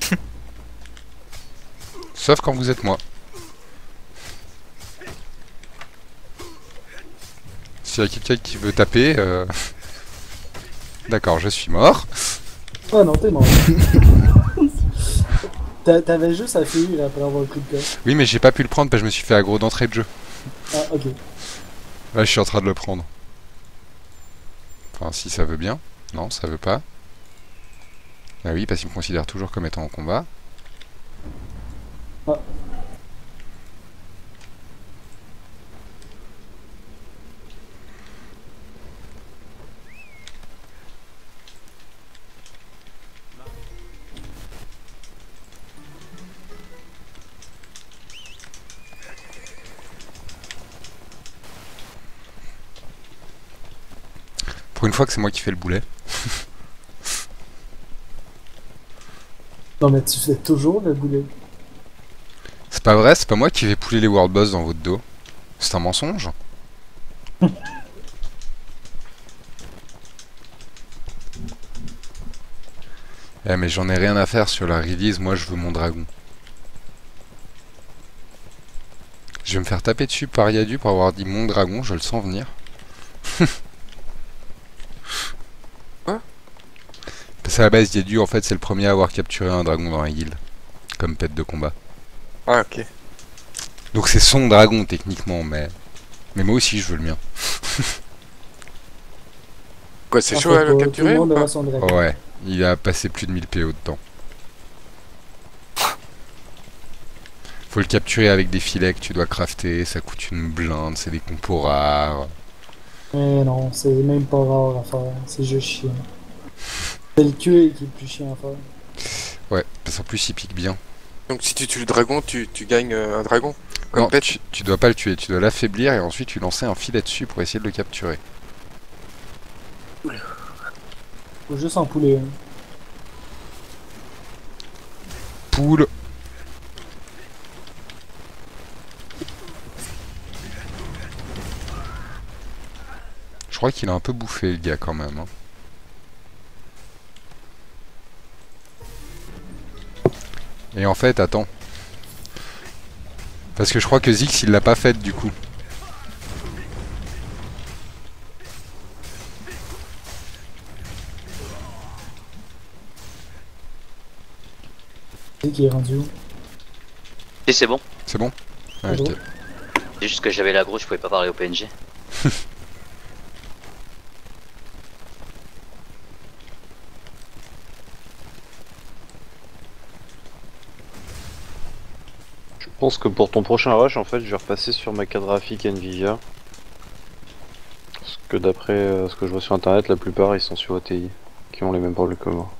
Sauf quand vous êtes moi. S'il y a quelqu'un qui veut taper, euh... D'accord, je suis mort. Ah non, t'es mort. T'a- T'avais juste à fuir après avoir pris le cas. Oui, mais j'ai pas pu le prendre parce que je me suis fait aggro d'entrée de jeu. Ah, ok. Là, je suis en train de le prendre. Enfin, si ça veut bien. Non, ça veut pas. Ah oui, parce qu'il me considère toujours comme étant en combat. Ah. Pour une fois que c'est moi qui fais le boulet. Non, mais tu fais toujours le boulet. C'est pas vrai, c'est pas moi qui vais pouler les World Boss dans votre dos. C'est un mensonge. Eh mais j'en ai rien à faire sur la release, moi je veux mon dragon. Je vais me faire taper dessus par Yadu pour avoir dit mon dragon, je le sens venir. Parce qu'à la base Yadu en fait c'est le premier à avoir capturé un dragon dans la guilde. Comme pet de combat. Ah, ok. Donc c'est son dragon techniquement, mais... Mais moi aussi je veux le mien. Quoi, c'est En chaud à le capturer ou pas. Ouais, il a passé plus de 1000 PO dedans. Faut le capturer avec des filets que tu dois crafter, ça coûte une blinde, c'est des compos rares. Mais non, c'est même pas rare à faire. C'est juste chiant. C'est le cuir qui est le plus chiant à faire. Ouais, parce qu'en plus il pique bien. Donc si tu tues le dragon, tu, tu gagnes euh, un dragon Comme Non, tu, tu dois pas le tuer, tu dois l'affaiblir et ensuite tu lancer un filet dessus pour essayer de le capturer. Faut juste en pouler un. Poule Je crois qu'il a un peu bouffé le gars quand même. hein. Et en fait, attends. Parce que je crois que Zix il l'a pas faite du coup. C'est qui est rendu où Et c'est bon. C'est bon Ah, C'est bon. ok. C'est juste que j'avais la grosse, je pouvais pas parler au PNG. pense que pour ton prochain rush, en fait, je vais repasser sur ma carte graphique Nvidia. Parce que d'après euh, ce que je vois sur internet, la plupart ils sont sur ATI, qui ont les mêmes problèmes que moi.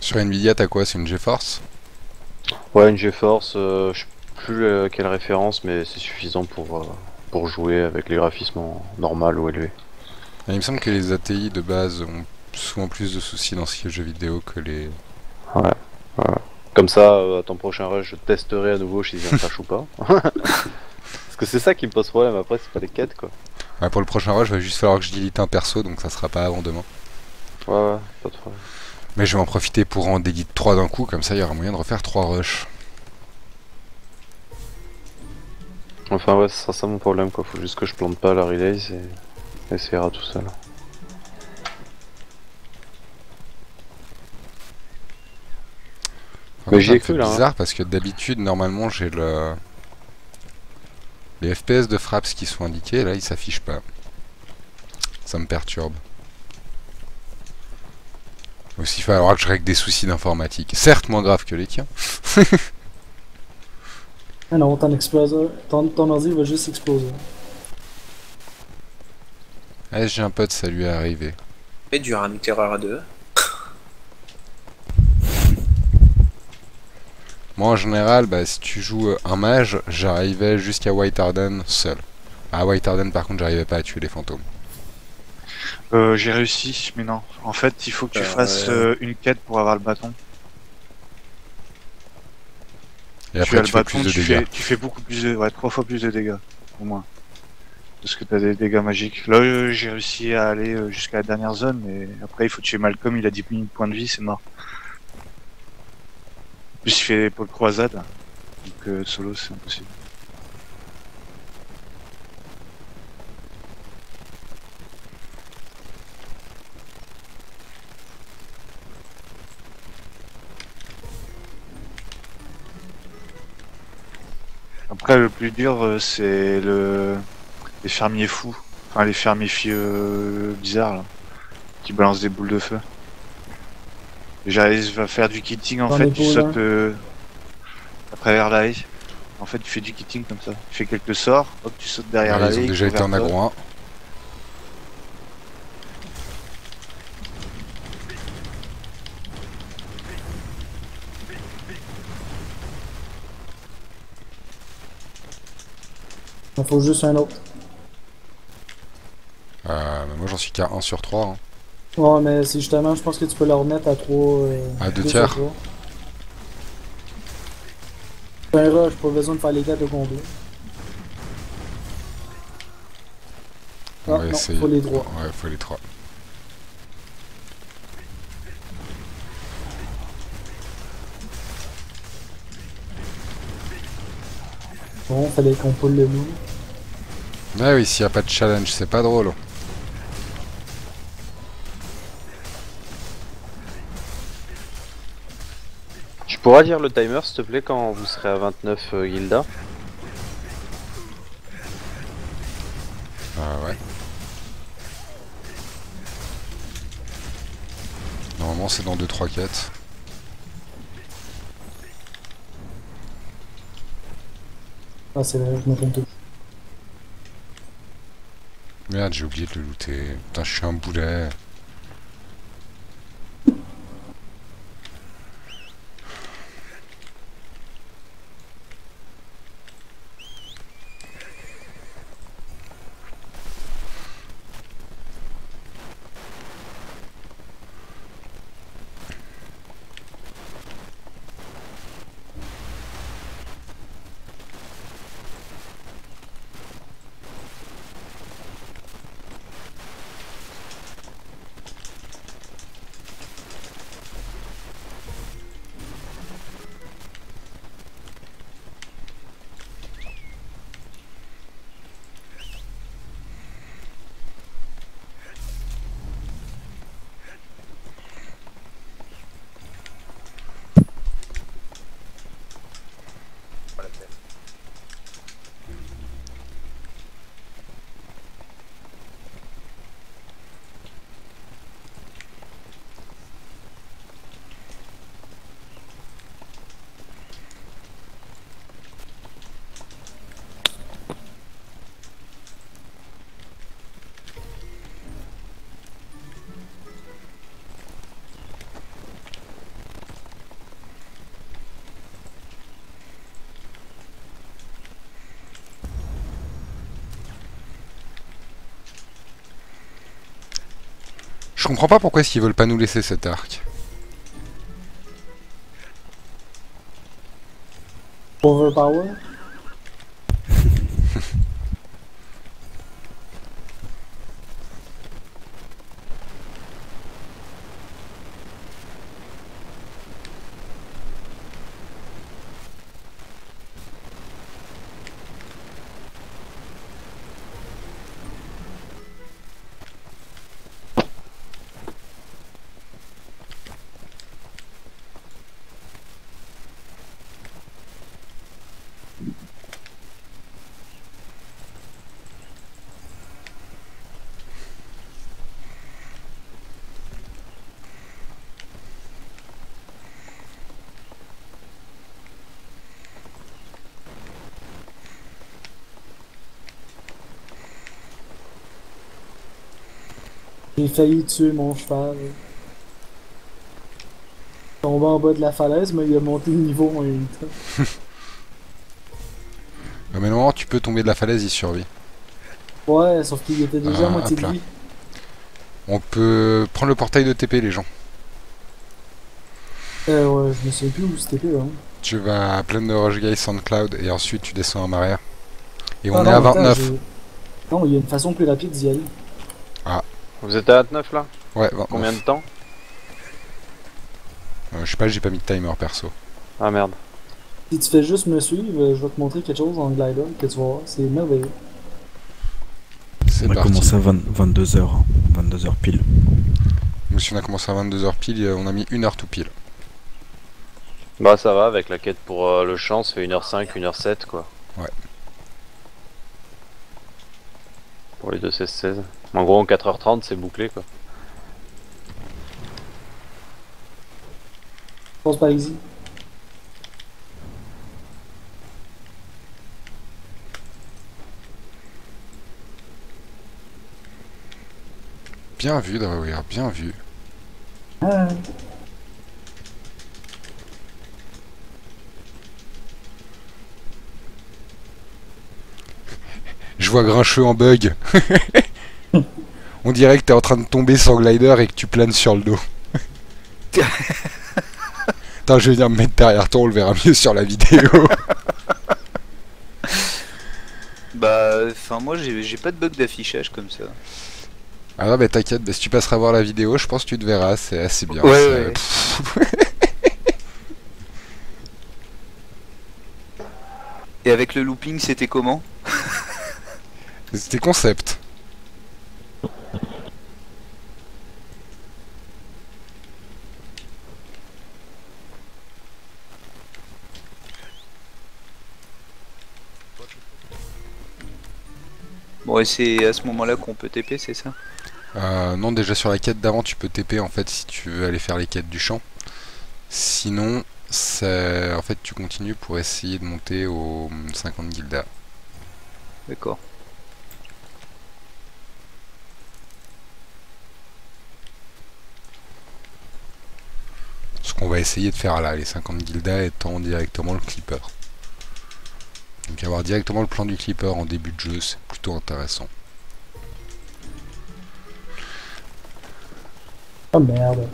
Sur Nvidia, t'as quoi? C'est une GeForce? Ouais, une GeForce, euh, je sais plus euh, quelle référence, mais c'est suffisant pour, euh, pour jouer avec les graphismes en normal ou élevés. Il me semble que les ATI de base ont souvent plus de soucis dans ce jeu vidéo que les. Comme ça, euh, à ton prochain rush, je testerai à nouveau si un crash ou pas. Parce que c'est ça qui me pose problème, après c'est pas les quêtes quoi. Ouais, pour le prochain rush, il va juste falloir que je delete un perso, donc ça sera pas avant demain. Ouais, ouais, pas de problème. Mais je vais en profiter pour en delete 3 d'un coup, comme ça il y aura moyen de refaire 3 rushs. Enfin ouais, ce sera ça mon problème quoi, faut juste que je plante pas la relay et, et ça ira tout seul. Mais j'y ai cru, là, hein. bizarre parce que d'habitude, normalement, j'ai le. Les FPS de fraps qui sont indiqués, là ils s'affichent pas. Ça me perturbe. Aussi, il falloir que je règle des soucis d'informatique. Certes, moins graves que les tiens. Ah non, ton exploseur. Ton, ton ordi va juste exploser. Eh, j'ai un pote, ça lui est arrivé. Et du Ram Terror à 2. Moi, en général, bah, si tu joues euh, un mage, j'arrivais jusqu'à White Harden seul. À White Harden, par contre, j'arrivais pas à tuer les fantômes. Euh, j'ai réussi, mais non. En fait, il faut que tu Euh, fasses ouais. euh, une quête pour avoir le bâton. Et tu après, as tu le fais bâton, plus de tu dégâts. fais, tu fais beaucoup plus de, ouais, trois fois plus de dégâts, au moins. Parce que t'as des dégâts magiques. Là, j'ai réussi à aller jusqu'à la dernière zone, mais après, il faut tuer Malcolm, il a 10 000 points de vie, c'est mort. Plus, fait l'épaule croisade, donc euh, solo, c'est impossible. Après, le plus dur, euh, c'est le... les fermiers fous. Enfin, les fermiers fi- euh, bizarres, là. Qui balancent des boules de feu. J'arrive à faire du kitting, en Dans fait, tu sautes hein. euh, à travers la haie. En fait, tu fais du kitting comme ça. Tu fais quelques sorts, hop, tu sautes derrière Ouais, la ils haie. ont déjà été en aggro 1. Il en faut juste un autre. Euh, mais moi, j'en suis qu'à 1 sur 3. hein. Ouais, mais c'est justement, je pense que tu peux le remettre à 3. À deux tiers. C'est un rush, pas besoin de faire les gars de complet. On Ah, va non, essayer. faut les trois. Ouais, faut les 3. Bon, fallait qu'on pull le loup. Mais oui, s'il n'y a pas de challenge, c'est pas drôle. Tu pourras dire le timer s'il te plaît quand vous serez à 29 euh, Gilda Ah ouais. Normalement, c'est dans 2-3 quêtes. Ah, c'est vrai, je me trompe. Merde, j'ai oublié de le looter. Putain, je suis un boulet. Comprends pas pourquoi est-ce veulent pas nous laisser cet arc. J'ai failli tuer mon cheval. Tombé en bas de la falaise, mais il a monté le niveau en temps. Ah, mais normalement, tu peux tomber de la falaise, il survit. Ouais, sauf qu'il était déjà Ah, à moitié de là. vie. On peut prendre le portail de TP, les gens. Euh, ouais, je me souviens plus où c'était, hein. Tu vas à Plaine de Rochegaille, SoundCloud, et ensuite tu descends en arrière. Et Ah on non, est à attends, 29. j'ai- Non, il y a une façon plus rapide d'y aller. Vous êtes à 29 là ouais, 29. Combien de temps Euh, je sais pas, j'ai pas mis de timer perso. Ah merde. Si tu fais juste me suivre, je vais te montrer quelque chose en glider que tu vas voir. C'est merveilleux. On a commencé à 22h. 22h pile. Nous, si on a commencé à 22h pile, euh, on a mis 1h tout pile. Bah ça va, avec la quête pour euh, le champ, ça fait 1h05, 1h07 quoi. Ouais. Pour les deux 16-16. En gros, en 4h30, c'est bouclé quoi. Passe par ici. Bien vu, Draweer, bien vu. Ah. Je vois Grincheux en bug. on dirait que t'es en train de tomber sans glider et que tu planes sur le dos. Attends, je vais venir me mettre derrière toi, on le verra mieux sur la vidéo. Bah, enfin, moi j'ai pas de bug d'affichage comme ça. Ah non, mais t'inquiète, bah, si tu passeras voir la vidéo, je pense que tu te verras, c'est assez bien. Ouais, ouais. Et avec le looping, c'était comment? C'était concept. Et c'est à ce moment-là qu'on peut TP, c'est ça? Euh, non, déjà sur la quête d'avant, tu peux TP en fait si tu veux aller faire les quêtes du champ. Sinon, en fait, tu continues pour essayer de monter aux 50 guildas. D'accord. Ce qu'on va essayer de faire là, les 50 guildas étant directement le clipper. Donc avoir directement le plan du clipper en début de jeu, c'est plutôt intéressant. Oh merde.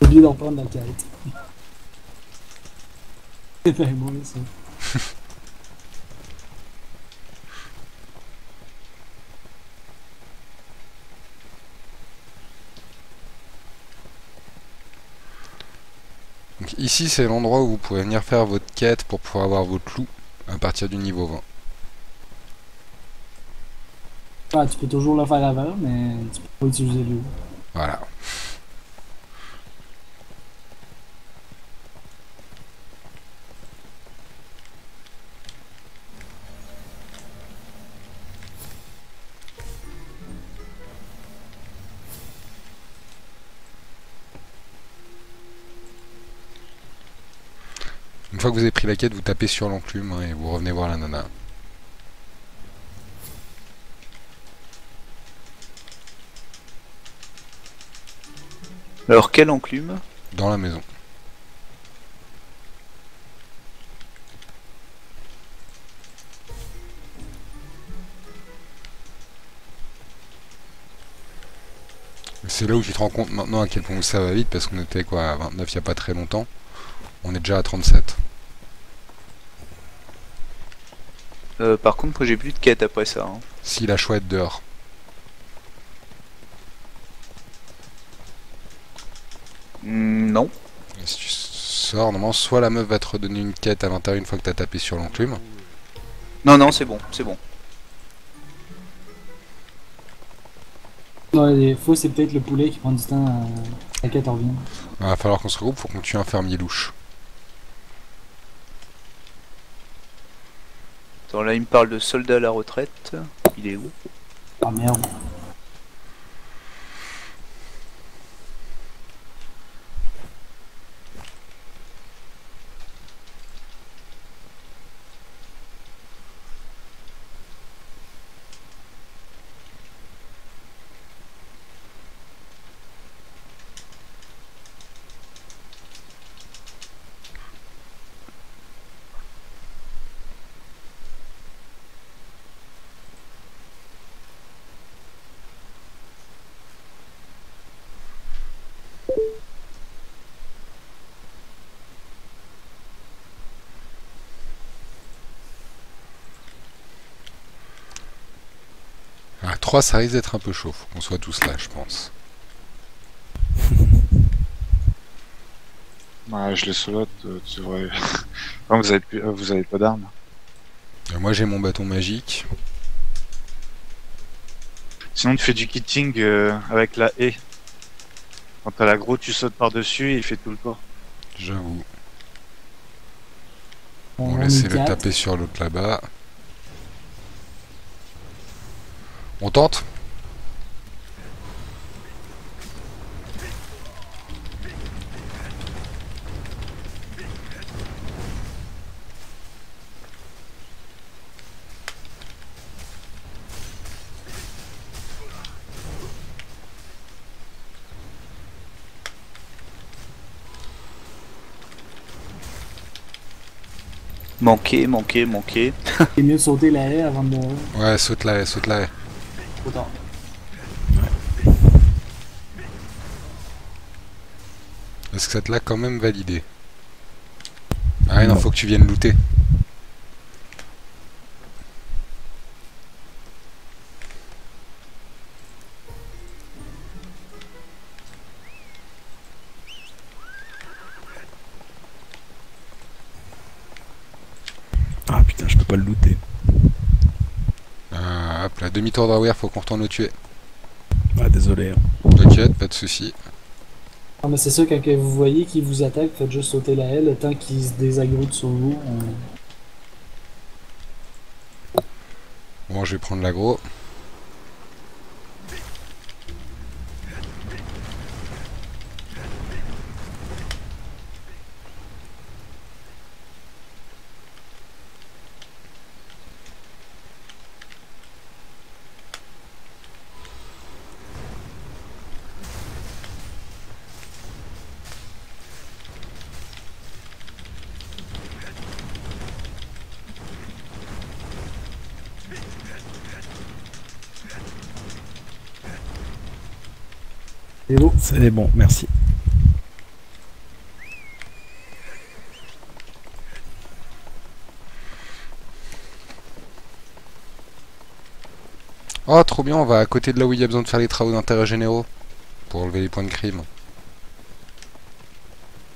J'ai oublié d'en prendre la carte. C'est pas moi ça. ici, c'est l'endroit où vous pouvez venir faire votre quête pour pouvoir avoir votre loup à partir du niveau 20. Ah, tu peux toujours le faire avant, mais tu peux pas utiliser lui. Voilà. Fois que vous avez pris la quête, vous tapez sur l'enclume hein, et vous revenez voir la nana. Alors, quelle enclume? Dans la maison. C'est là où tu te rends compte maintenant à quel point ça va vite parce qu'on était quoi à 29 il n'y a pas très longtemps. On est déjà à 37. Euh, Par contre, moi j'ai plus de quête après ça. hein. Si la chouette dehors. Hmm, non. Et si tu sors, normalement, soit la meuf va te redonner une quête à l'intérieur une fois que tu as tapé sur l'enclume. Non, non, c'est bon, c'est bon. Ouais, des fois, c'est peut-être le poulet qui prend du temps à la quête revient. Il va falloir qu'on se regroupe, faut qu'on tue un fermier louche. Attends, là il me parle de soldat à la retraite. Il est où? Ah merde. Ah, 3, ça risque d'être un peu chaud. Faut qu'on soit tous là, je pense. Ouais, je les solote, euh, tu devrais... Non, vous avez, plus- vous avez pas d'armes. Euh, moi, j'ai mon bâton magique. Sinon, tu fais du kitting euh, avec la haie. Quand t'as l'agro, tu sautes par-dessus et il fait tout le corps. J'avoue. On, On on va est essayer de quatre. taper sur l'autre là-bas. On tente Manqué, manqué, manqué. C'est mieux sauter la haie avant de mourir. Ouais, saute la haie, saute la haie. Trop tard. Est-ce que ça te l'a quand même validé? Ah non, Non. faut que tu viennes looter. Faut qu'on retourne le tuer. Ah désolé. hein. T'inquiète, pas de soucis. Ah, mais c'est ça, quand que vous voyez qu'il vous attaque, faites juste sauter la haie, le temps qu'il se désagroupe sur vous. on- Bon, je vais prendre l'agro. C'est bon, merci. Oh, trop bien, on va à côté de là où il y a besoin de faire les travaux d'intérêt généraux. Pour enlever les points de crime.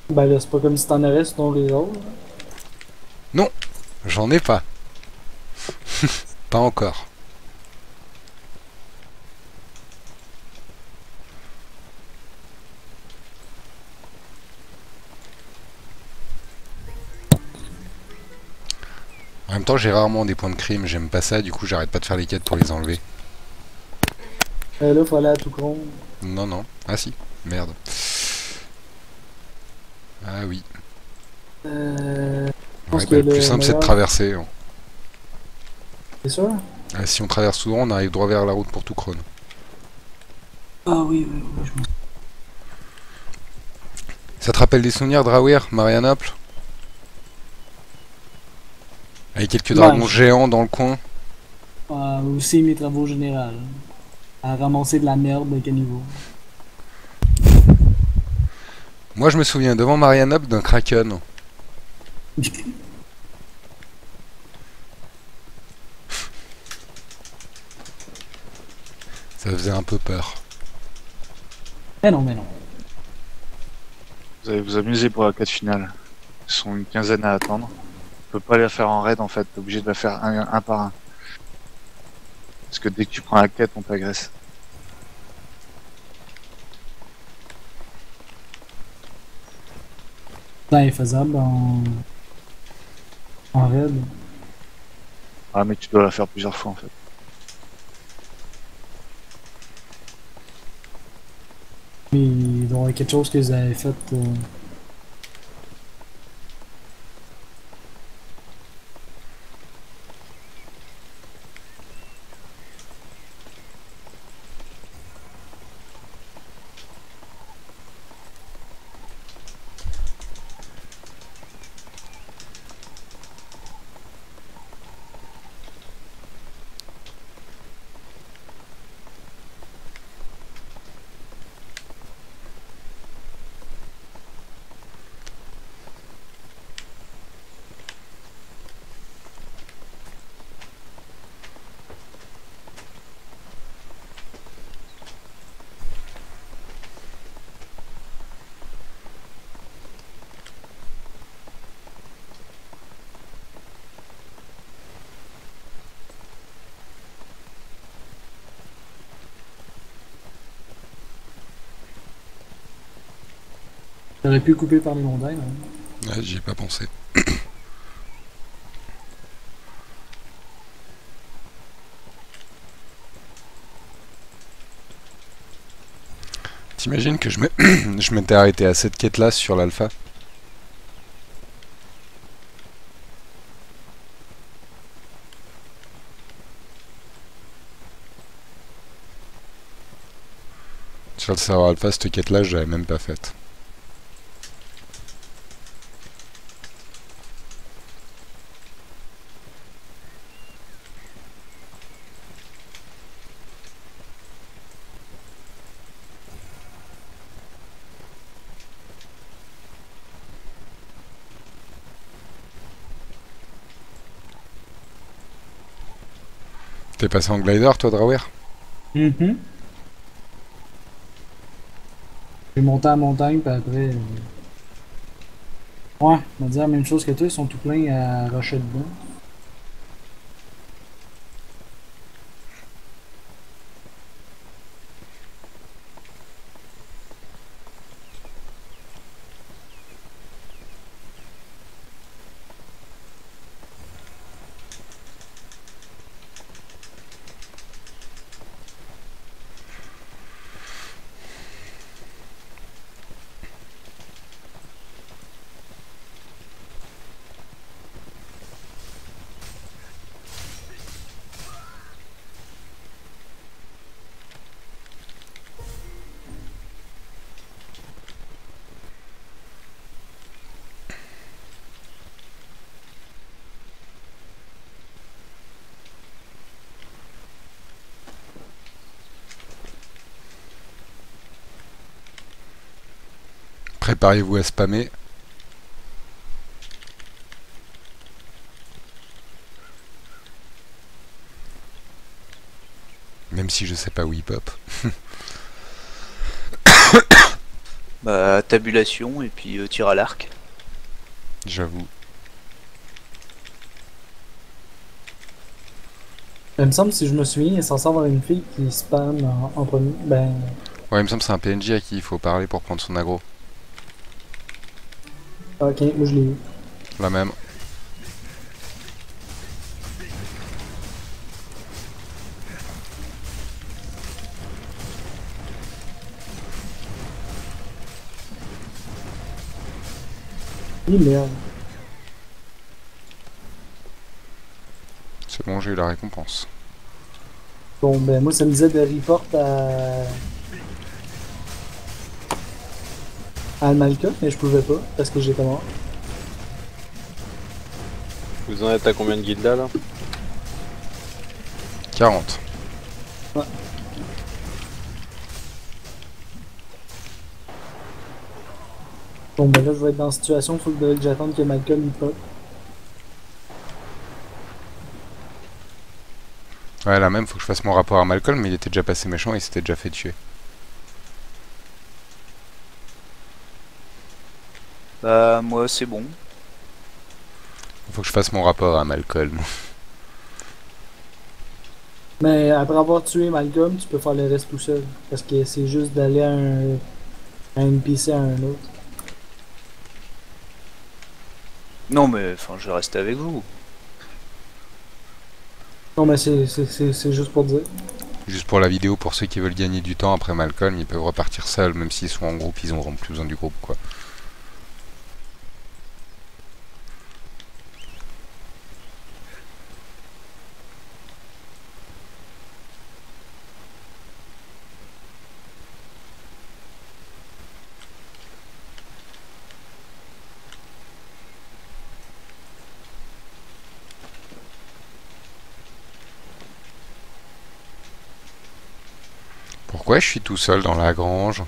Ben là, c'est pas comme si t'en avais sinon les autres. J'en ai pas. pas encore. Même temps, j'ai rarement des points de crime, j'aime pas ça, du coup j'arrête pas de faire les quêtes pour les enlever. Euh, là, faut aller à tout con. Non, non. Ah si, merde. Ah oui. Euh. pense Ouais, que bah, le plus simple c'est de traverser. hein. C'est sûr? Ah, si on traverse souvent, on arrive droit vers la route pour tout. Ah oui, oui, oui, je Ça te rappelle des souvenirs, Drawir, Marianople Avec quelques Ouais. dragons géants dans le coin Ah, aussi mes travaux généraux. À ramasser de la merde de caniveau. Moi je me souviens devant Marianople d'un kraken. Ça faisait un peu peur. Mais non, mais non. Vous allez vous amuser pour la quête finale. Ils sont une quinzaine à attendre. Tu peux pas la faire en raid en fait, t'es obligé de la faire un, un par un. Parce que dès que tu prends la quête, on t'agresse. Ça est faisable en. en raid. Ah mais tu dois la faire plusieurs fois en fait. Mais il y avoir quelque chose que vous avez fait. euh, J'aurais pu couper par les montagnes. hein. Ouais, j'y ai pas pensé. T'imagines que je m'étais arrêté à cette quête-là sur l'alpha? Sur le serveur alpha, cette quête-là, je l'avais même pas faite. Passé en glider, toi, Drawer Mhm. J'ai monté montagne, puis après. euh, Ouais, on va dire la même chose que toi, ils sont tout pleins à rocher dedans. Préparez-vous à spammer. Même si je sais pas où il pop. Bah, tabulation et puis euh, tir à l'arc. J'avoue. Il me semble, si je me souviens, il est censé avoir une fille qui spam en, en premier. Ben, Ouais, il me semble que c'est un PNJ à qui il faut parler pour prendre son aggro. Ok, moi je l'ai eu. La même. Oui, merde. C'est bon, j'ai eu la récompense. Bon, ben, moi, ça me disait de report à. À Malka, mais je pouvais pas, parce que j'étais mort. Vous en êtes à combien de guildas là? 40. Ouais. Bon, ben là, je vais être dans une situation, faut que j'attende que Malcolm il pop. Ouais, la même, faut que je fasse mon rapport à Malcolm, mais il était déjà passé méchant et il s'était déjà fait tuer. Bah, moi, c'est bon. Faut que je fasse mon rapport à Malcolm. Mais après avoir tué Malcolm, tu peux faire le reste tout seul. Parce que c'est juste d'aller à un, à un NPC à un autre. Non, mais enfin, je reste avec vous. Non, mais c'est- c'est c'est- c'est juste pour dire. Juste pour la vidéo, pour ceux qui veulent gagner du temps après Malcolm, ils peuvent repartir seuls, même s'ils sont en groupe, ils n'auront plus besoin du groupe, quoi. Pourquoi je suis tout seul dans la grange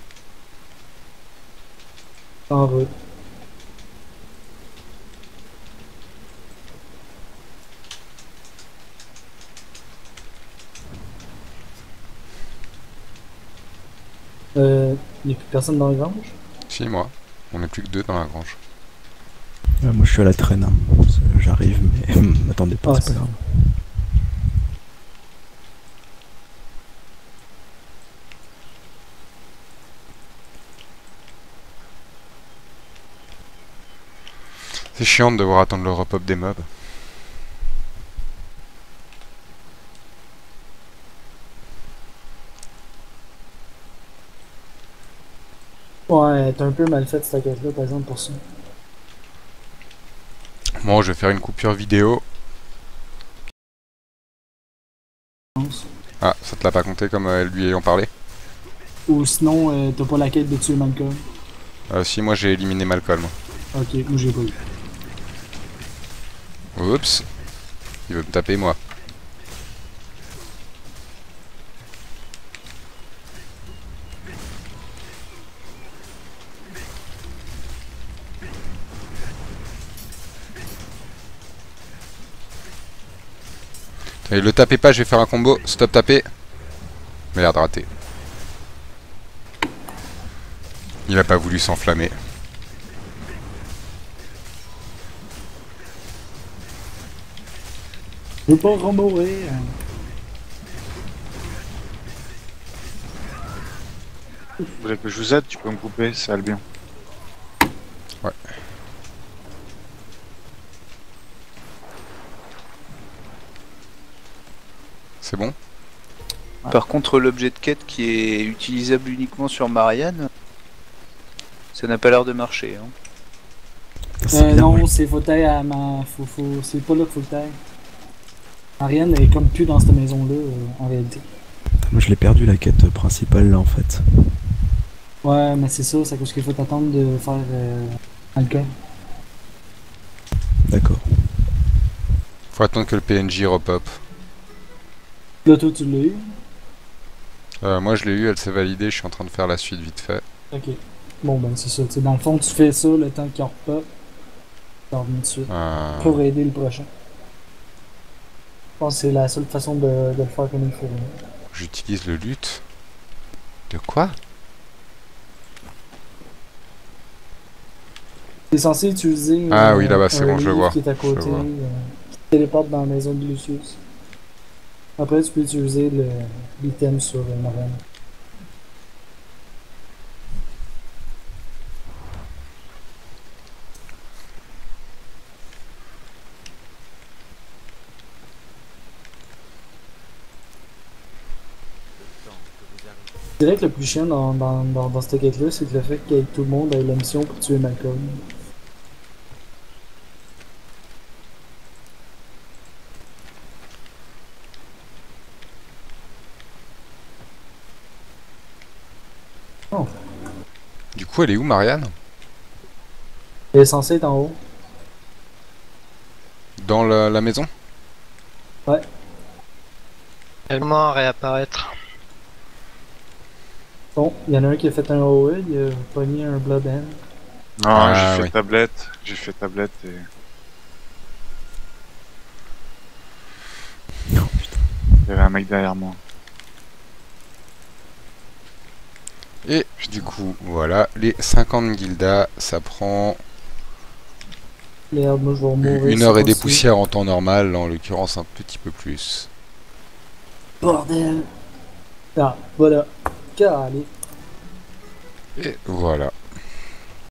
En route. Euh, il n'y a plus personne dans la grange? Si, moi. On n'est plus que deux dans la grange. Ouais, moi je suis à la traîne. hein. J'arrive, mais m'attendez pas, Ah, c'est c'est pas grave. C'est chiant de devoir attendre le repop des mobs. Ouais, t'as un peu mal fait cette quête-là, par exemple, pour ça. Bon, je vais faire une coupure vidéo. Ah, ça te l'a pas compté comme euh, lui ayant parlé? Ou sinon, euh, t'as pas la quête de tuer Malcolm? euh, Si, moi j'ai éliminé Malcolm. Ok, moi j'ai pas eu. Oups. Il veut me taper, moi. Allez, le tapez pas, je vais faire un combo. Stop taper. Merde, raté. Il a pas voulu s'enflammer. Je veux pas remourir. Vous voulez que je vous aide Tu peux me couper, c'est Albion. Ouais. C'est bon? Par contre, l'objet de quête qui est utilisable uniquement sur Marianne, ça n'a pas l'air de marcher. Hein. Euh, non, c'est faut tailler à ma. Faut, faut... C'est pas là qu'il faut le tailler. Ariane est comme plus dans cette maison-là, euh, en réalité. Moi je l'ai perdu la quête principale là en fait. Ouais, mais c'est ça, c'est cause qu'il faut t'attendre de faire euh. D'accord. Faut attendre que le PNJ repop. Là, toi, tu l'as eu? Euh, moi je l'ai eu, elle s'est validée, je suis en train de faire la suite vite fait. Ok. Bon, ben, c'est ça. Tu sais, dans le fond, tu fais ça le temps qu'il repop. T'en reviens tout de suite. Euh, Pour aider le prochain. Pense que c'est la seule façon de, de le faire comme il faut. J'utilise le lutte. De quoi? T'es censé utiliser. Ah euh, oui, là-bas, c'est bon, je le vois. Qui est à côté, le euh, qui te téléporte dans la maison de Lucius. Après, tu peux utiliser le- l'item sur euh, Marianne. Je dirais que le plus chiant dans, dans, dans, dans cette quête-là, c'est que le fait que tout le monde ait la mission pour tuer Malcolm. Oh, Du coup, elle est où, Marianne? Elle est censée être en haut. Dans la, la maison? Ouais. Tellement à réapparaître. Bon, il y en a un qui a fait un OE, il a pogné un Blood Hand. Non, Ah, j'ai fait oui. tablette. J'ai fait tablette et. Il y avait un mec derrière moi. Et du coup, voilà, les 50 guildas, ça prend Merde, moi je vais mourir. une heure et des poussières en temps normal, en l'occurrence un petit peu plus. Bordel! Ah, voilà. Calé. Et voilà.